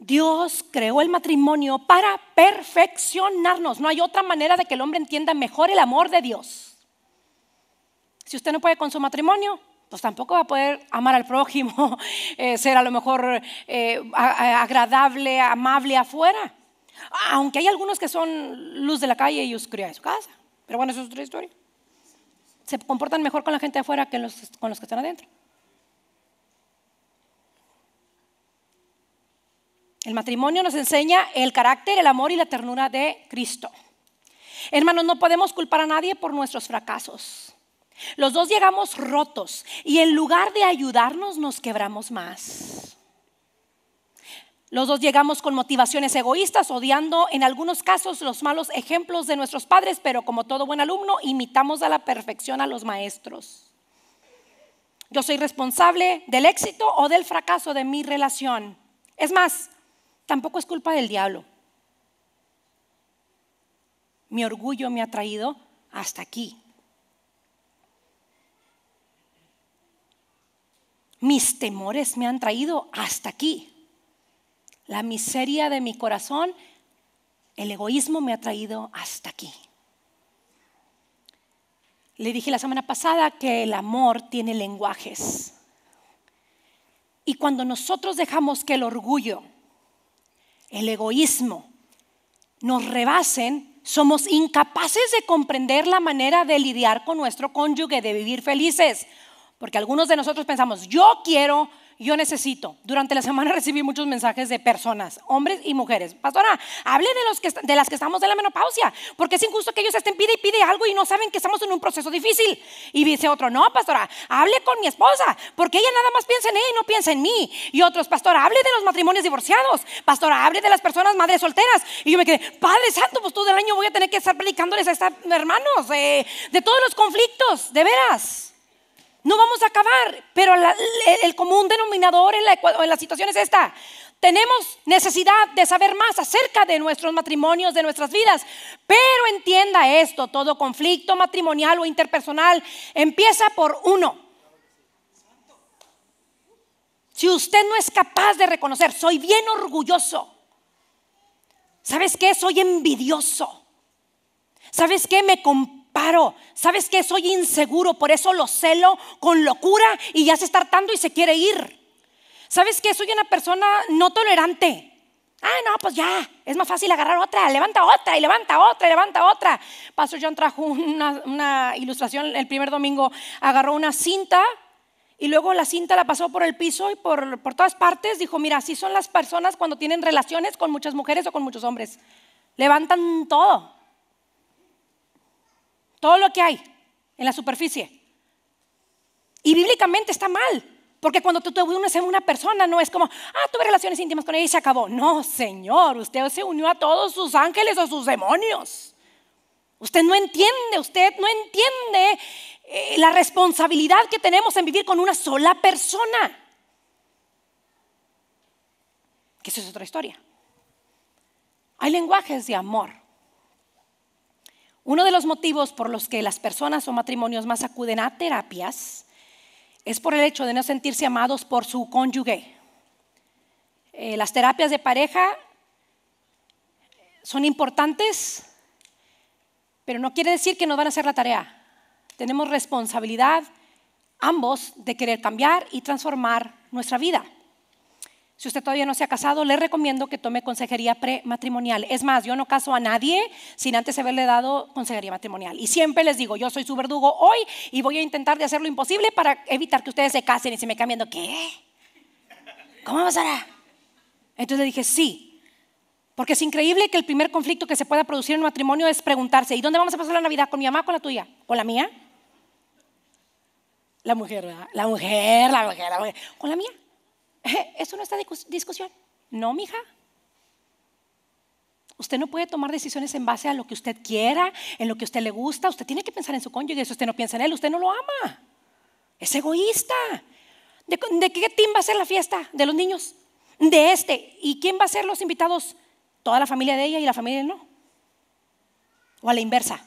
S1: Dios creó el matrimonio para perfeccionarnos. No hay otra manera de que el hombre entienda mejor el amor de Dios. Si usted no puede con su matrimonio, pues tampoco va a poder amar al prójimo, eh, ser a lo mejor eh, agradable, amable afuera. Aunque hay algunos que son luz de la calle y oscuridad de su casa. Pero bueno, eso es otra historia. Se comportan mejor con la gente afuera que con los que están adentro. El matrimonio nos enseña el carácter, el amor y la ternura de Cristo. Hermanos, no podemos culpar a nadie por nuestros fracasos. Los dos llegamos rotos y en lugar de ayudarnos nos quebramos más. Los dos llegamos con motivaciones egoístas, odiando en algunos casos los malos ejemplos de nuestros padres, pero como todo buen alumno, imitamos a la perfección a los maestros. Yo soy responsable del éxito o del fracaso de mi relación. Es más, tampoco es culpa del diablo. Mi orgullo me ha traído hasta aquí. Mis temores me han traído hasta aquí. La miseria de mi corazón, el egoísmo me ha traído hasta aquí. Le dije la semana pasada que el amor tiene lenguajes. Y cuando nosotros dejamos que el orgullo el egoísmo nos rebasen, somos incapaces de comprender la manera de lidiar con nuestro cónyuge, de vivir felices. Porque algunos de nosotros pensamos, yo quiero yo necesito. Durante la semana recibí muchos mensajes de personas, hombres y mujeres. Pastora, hable de, los que, de las que estamos en la menopausia, porque es injusto que ellos estén pide y pide algo y no saben que estamos en un proceso difícil. Y dice otro, no, pastora, hable con mi esposa, porque ella nada más piensa en ella y no piensa en mí. Y otros, pastora, hable de los matrimonios divorciados. Pastora, hable de las personas madres solteras. Y yo me quedé, Padre Santo, pues todo el año voy a tener que estar predicándoles a estos hermanos de todos los conflictos, de veras. No vamos a acabar, pero el común denominador en la, en la situación es esta. Tenemos necesidad de saber más acerca de nuestros matrimonios, de nuestras vidas, pero entienda esto, todo conflicto matrimonial o interpersonal empieza por uno. Si usted no es capaz de reconocer, soy bien orgulloso, ¿sabes qué? Soy envidioso. ¿Sabes qué? Me paro. ¿Sabes qué? Soy inseguro, por eso lo celo con locura y ya se está hartando y se quiere ir. ¿Sabes qué? Soy una persona no tolerante. Ah, no, pues ya, es más fácil agarrar otra, levanta otra y levanta otra y levanta otra. Pastor John trajo una, ilustración el primer domingo, agarró una cinta y luego la cinta la pasó por el piso y por todas partes. Dijo, mira, así son las personas cuando tienen relaciones con muchas mujeres o con muchos hombres. Levantan todo todo lo que hay en la superficie. Y bíblicamente está mal. Porque cuando tú te unes a una persona, no es como, ah, tuve relaciones íntimas con ella y se acabó. No, Señor, usted se unió a todos sus ángeles o sus demonios. Usted no entiende, usted no entiende eh, la responsabilidad que tenemos en vivir con una sola persona. Que eso es otra historia. Hay lenguajes de amor. Uno de los motivos por los que las personas o matrimonios más acuden a terapias es por el hecho de no sentirse amados por su cónyuge. Eh, las terapias de pareja son importantes, pero no quiere decir que nos van a hacer la tarea. Tenemos responsabilidad ambos de querer cambiar y transformar nuestra vida. Si usted todavía no se ha casado, le recomiendo que tome consejería prematrimonial. Es más, yo no caso a nadie sin antes haberle dado consejería matrimonial. Y siempre les digo, yo soy su verdugo hoy y voy a intentar de hacer lo imposible para evitar que ustedes se casen y se me cambien. ¿Qué? ¿Cómo pasará? Entonces le dije, sí. Porque es increíble que el primer conflicto que se pueda producir en un matrimonio es preguntarse, ¿y dónde vamos a pasar la Navidad? ¿Con mi mamá o con la tuya? ¿Con la mía? La mujer, ¿verdad? La mujer, la mujer, la mujer. ¿Con la mía? Eso no está discusión. No, mija. Usted no puede tomar decisiones en base a lo que usted quiera, en lo que usted le gusta. Usted tiene que pensar en su cónyuge. Si usted no piensa en él, usted no lo ama. Es egoísta. ¿De, qué team va a ser la fiesta? ¿De los niños? De este. ¿Y quién va a ser los invitados? Toda la familia de ella y la familia de no. O a la inversa.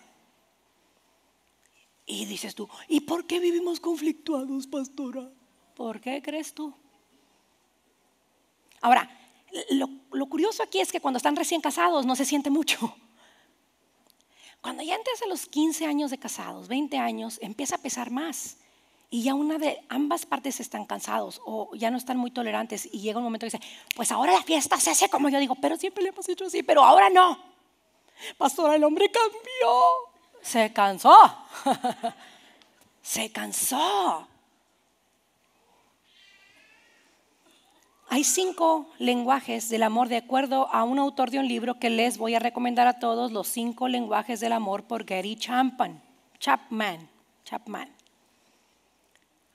S1: Y dices tú, ¿y por qué vivimos conflictuados, pastora? ¿Por qué crees tú? Ahora, lo, curioso aquí es que cuando están recién casados no se siente mucho. Cuando ya entras a los 15 años de casados, 20 años, empieza a pesar más. Y ya una de ambas partes están cansados o ya no están muy tolerantes y llega un momento que dice, pues ahora la fiesta se hace como yo digo, pero siempre le hemos hecho así, pero ahora no. Pastora, el hombre cambió. Se cansó. se cansó. Hay cinco lenguajes del amor de acuerdo a un autor de un libro que les voy a recomendar a todos, Los cinco lenguajes del amor por Gary Chapman. Chapman. Chapman.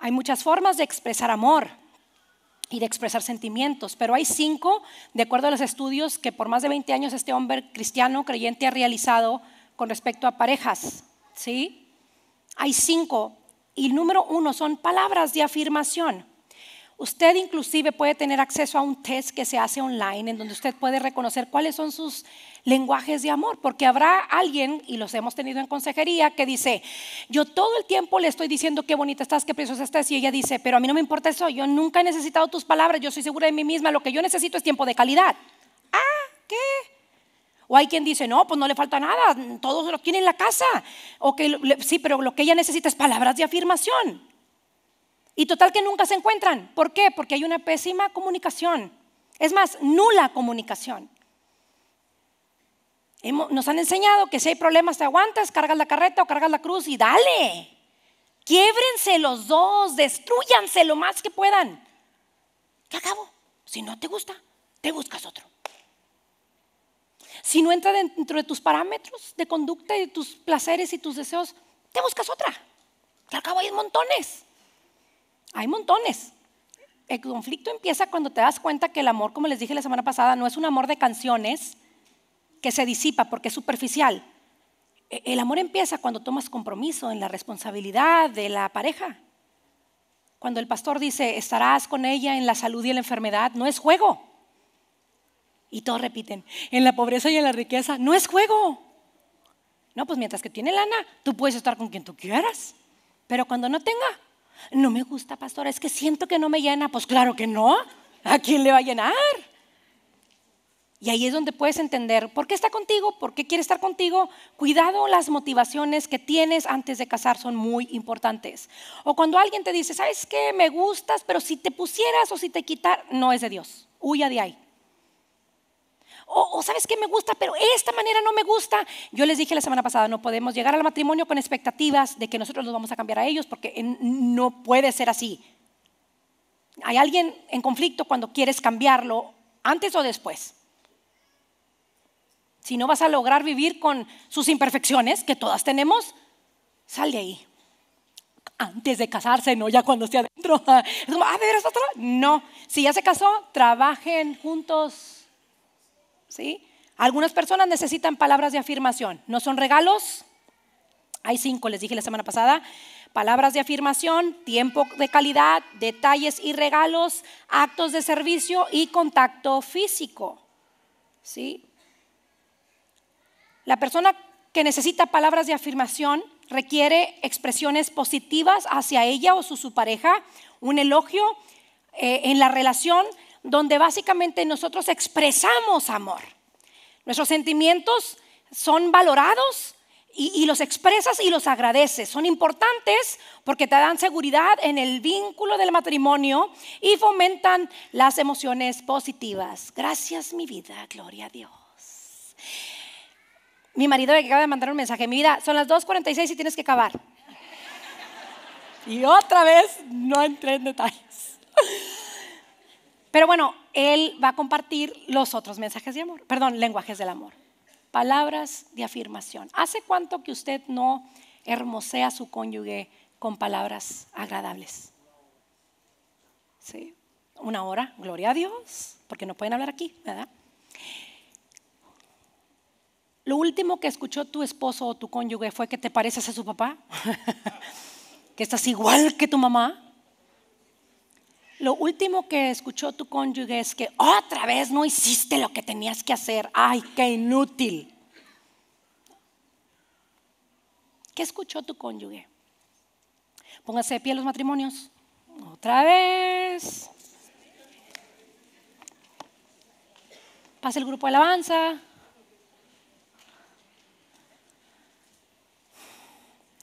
S1: Hay muchas formas de expresar amor y de expresar sentimientos, pero hay cinco, de acuerdo a los estudios que por más de 20 años este hombre cristiano creyente ha realizado con respecto a parejas. ¿Sí? Hay cinco. Y número uno son palabras de afirmación. Usted inclusive puede tener acceso a un test que se hace online en donde usted puede reconocer cuáles son sus lenguajes de amor, porque habrá alguien, y los hemos tenido en consejería, que dice, yo todo el tiempo le estoy diciendo qué bonita estás, qué preciosa estás, y ella dice, pero a mí no me importa eso, yo nunca he necesitado tus palabras, yo soy segura de mí misma, lo que yo necesito es tiempo de calidad. Ah, ¿qué? O hay quien dice, no, pues no le falta nada, todos lo tienen en la casa. O que sí, pero lo que ella necesita es palabras de afirmación. Y total que nunca se encuentran. ¿Por qué? Porque hay una pésima comunicación. Es más, nula comunicación. Nos han enseñado que si hay problemas te aguantas, cargas la carreta o cargas la cruz y dale. Quiébrense los dos, destruyanse lo más que puedan. ¿Qué acabo? Si no te gusta, te buscas otro. Si no entra dentro de tus parámetros de conducta y de tus placeres y tus deseos, te buscas otra. Que al cabo hay montones. Hay montones. El conflicto empieza cuando te das cuenta que el amor, como les dije la semana pasada, no es un amor de canciones que se disipa porque es superficial. E, el amor empieza cuando tomas compromiso en la responsabilidad de la pareja. Cuando el pastor dice, estarás con ella en la salud y en la enfermedad, no es juego. Y todos repiten, en la pobreza y en la riqueza, no es juego. No, pues mientras que tiene lana, tú puedes estar con quien tú quieras. Pero cuando no tenga, no me gusta, pastora, es que siento que no me llena. Pues claro que no. ¿A quién le va a llenar? Y ahí es donde puedes entender por qué está contigo, por qué quiere estar contigo. Cuidado, las motivaciones que tienes antes de casar son muy importantes. O cuando alguien te dice, ¿sabes qué? Me gustas, pero si te pusieras o si te quitar, no es de Dios. Huya de ahí o, sabes que me gusta, pero esta manera no me gusta. Yo les dije la semana pasada, no podemos llegar al matrimonio con expectativas de que nosotros los vamos a cambiar a ellos, porque no puede ser así. Hay alguien en conflicto cuando quieres cambiarlo, antes o después. Si no vas a lograr vivir con sus imperfecciones, que todas tenemos, sal de ahí. antes de casarse, no ya cuando esté adentro. Ah. No. Si ya se casó, trabajen juntos. ¿Sí? Algunas personas necesitan palabras de afirmación. ¿No son regalos? Hay cinco, les dije la semana pasada. Palabras de afirmación, tiempo de calidad, detalles y regalos, actos de servicio y contacto físico. ¿Sí? La persona que necesita palabras de afirmación requiere expresiones positivas hacia ella o su, pareja, un elogio eh, en la relación donde básicamente nosotros expresamos amor. Nuestros sentimientos son valorados y, los expresas y los agradeces. Son importantes porque te dan seguridad en el vínculo del matrimonio y fomentan las emociones positivas. Gracias mi vida, gloria a Dios. Mi marido me acaba de mandar un mensaje, mi vida, son las 2.46 y tienes que acabar. Y otra vez no entré en detalles. Pero bueno, él va a compartir los otros mensajes de amor, perdón, lenguajes del amor. Palabras de afirmación. ¿Hace cuánto que usted no hermosea a su cónyuge con palabras agradables? ¿Sí? Una hora, gloria a Dios, porque no pueden hablar aquí, ¿verdad? Lo último que escuchó tu esposo o tu cónyuge fue que te pareces a su papá, que estás igual que tu mamá. Lo último que escuchó tu cónyuge es que otra vez no hiciste lo que tenías que hacer. Ay, qué inútil. ¿Qué escuchó tu cónyuge? Póngase de pie los matrimonios. Otra vez. Pase el grupo de alabanza.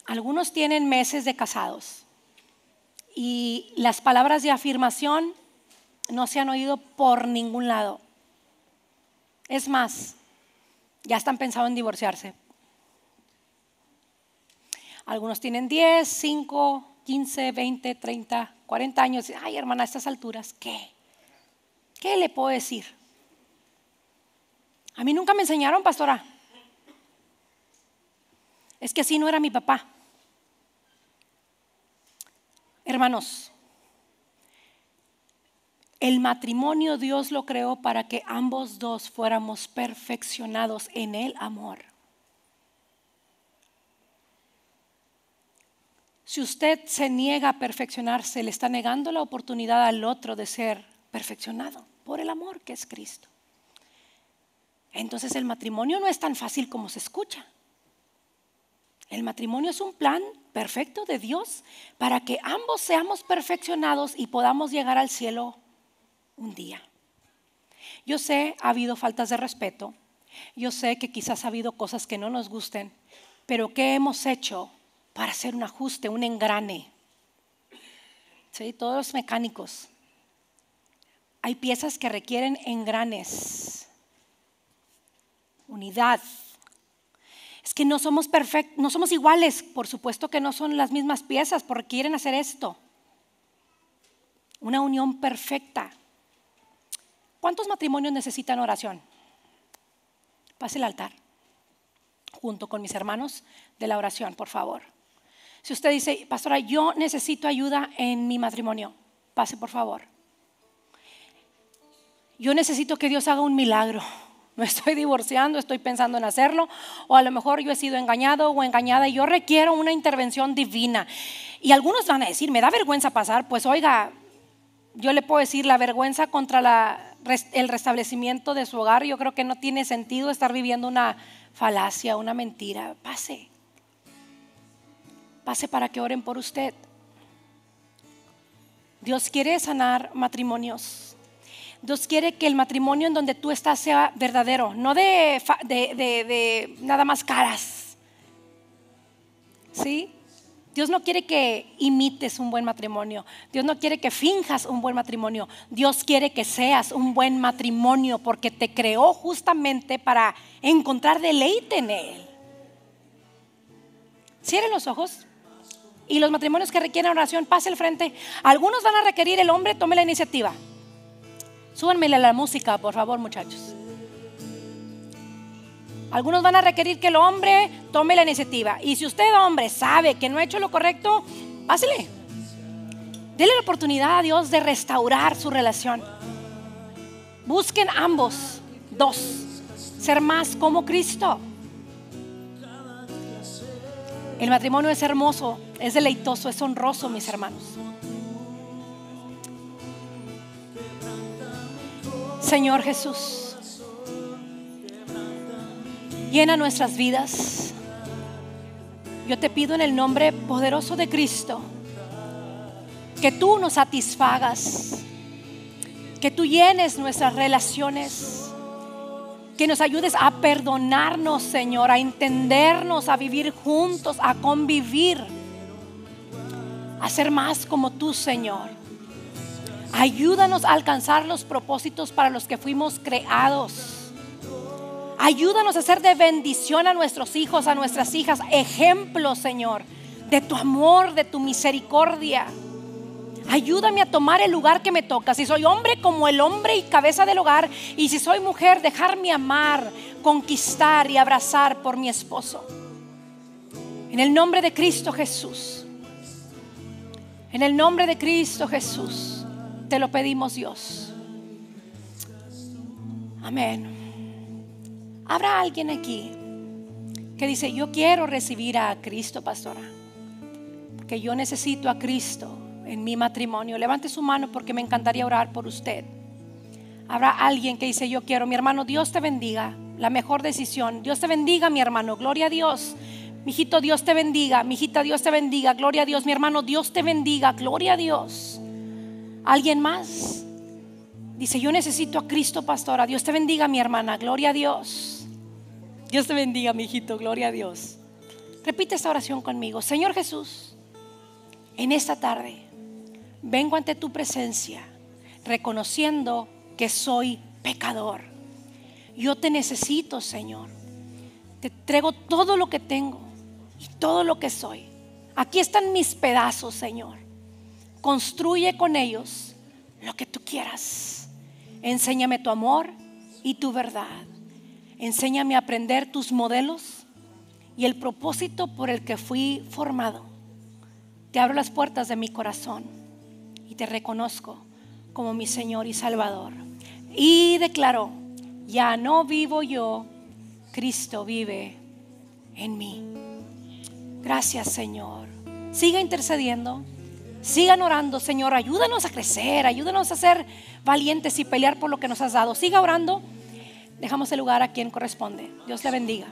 S1: Algunos tienen meses de casados y las palabras de afirmación no se han oído por ningún lado. Es más, ya están pensando en divorciarse. Algunos tienen 10, 5, 15, 20, 30, 40 años. Ay, hermana, a estas alturas, ¿qué? ¿Qué le puedo decir? A mí nunca me enseñaron, pastora. Es que así no era mi papá. Hermanos, el matrimonio Dios lo creó para que ambos dos fuéramos perfeccionados en el amor. Si usted se niega a perfeccionarse, le está negando la oportunidad al otro de ser perfeccionado por el amor que es Cristo. Entonces el matrimonio no es tan fácil como se escucha. El matrimonio es un plan perfecto de Dios para que ambos seamos perfeccionados y podamos llegar al cielo un día. Yo sé, ha habido faltas de respeto, yo sé que quizás ha habido cosas que no nos gusten, pero ¿qué hemos hecho para hacer un ajuste, un engrane? ¿Sí? Todos los mecánicos. Hay piezas que requieren engranes, unidad, es que no somos perfectos, no somos iguales, por supuesto que no son las mismas piezas, porque quieren hacer esto. Una unión perfecta. ¿Cuántos matrimonios necesitan oración? Pase el altar, junto con mis hermanos de la oración, por favor. Si usted dice, pastora, yo necesito ayuda en mi matrimonio, pase por favor. Yo necesito que Dios haga un milagro me estoy divorciando, estoy pensando en hacerlo, o a lo mejor yo he sido engañado o engañada y yo requiero una intervención divina. Y algunos van a decir, me da vergüenza pasar, pues oiga, yo le puedo decir la vergüenza contra el restablecimiento de su hogar, yo creo que no tiene sentido estar viviendo una falacia, una mentira. Pase, pase para que oren por usted. Dios quiere sanar matrimonios. Dios quiere que el matrimonio en donde tú estás sea verdadero, no de, de, nada más caras. ¿Sí? Dios no quiere que imites un buen matrimonio. Dios no quiere que finjas un buen matrimonio. Dios quiere que seas un buen matrimonio porque te creó justamente para encontrar deleite en Él. Cierren los ojos. Y los matrimonios que requieren oración, pase al frente. Algunos van a requerir el hombre, tome la iniciativa. Súbanmele la música, por favor, muchachos. Algunos van a requerir que el hombre tome la iniciativa. Y si usted, hombre, sabe que no ha hecho lo correcto, Pásele. Dele la oportunidad a Dios de restaurar su relación. Busquen ambos, dos, ser más como Cristo. El matrimonio es hermoso, es deleitoso, es honroso, mis hermanos. Señor Jesús, llena nuestras vidas. Yo te pido en el nombre poderoso de Cristo que tú nos satisfagas, que tú llenes nuestras relaciones, que nos ayudes a perdonarnos, Señor, a entendernos, a vivir juntos, a convivir, a ser más como tú, Señor. Ayúdanos a alcanzar los propósitos para los que fuimos creados. Ayúdanos a ser de bendición a nuestros hijos, a nuestras hijas, ejemplo, Señor, de tu amor, de tu misericordia. Ayúdame a tomar el lugar que me toca. Si soy hombre, como el hombre y cabeza del hogar. Y si soy mujer, dejarme amar, conquistar y abrazar por mi esposo. En el nombre de Cristo Jesús. En el nombre de Cristo Jesús. Te lo pedimos Dios. Amén. ¿Habrá alguien aquí que dice, yo quiero recibir a Cristo, pastora? Porque yo necesito a Cristo en mi matrimonio. Levante su mano porque me encantaría orar por usted. Habrá alguien que dice, yo quiero, mi hermano, Dios te bendiga. La mejor decisión. Dios te bendiga, mi hermano. Gloria a Dios. Mi hijito, Dios te bendiga. Mi hijita, Dios te bendiga. Gloria a Dios. Mi hermano, Dios te bendiga. Gloria a Dios. ¿Alguien más? Dice, yo necesito a Cristo, pastora. Dios te bendiga, mi hermana. Gloria a Dios. Dios te bendiga, mi hijito. Gloria a Dios. Repite esta oración conmigo. Señor Jesús, en esta tarde vengo ante tu presencia reconociendo que soy pecador. Yo te necesito, Señor. Te traigo todo lo que tengo y todo lo que soy. Aquí están mis pedazos, Señor. Construye con ellos lo que tú quieras. Enséñame tu amor y tu verdad. Enséñame a aprender tus modelos y el propósito por el que fui formado. Te abro las puertas de mi corazón y te reconozco como mi Señor y Salvador. Y declaró, ya no vivo yo, Cristo vive en mí. Gracias Señor. Siga intercediendo. Sigan orando, Señor. Ayúdanos a crecer, ayúdanos a ser valientes y pelear por lo que nos has dado. Siga orando. Dejamos el lugar a quien corresponde. Dios le bendiga.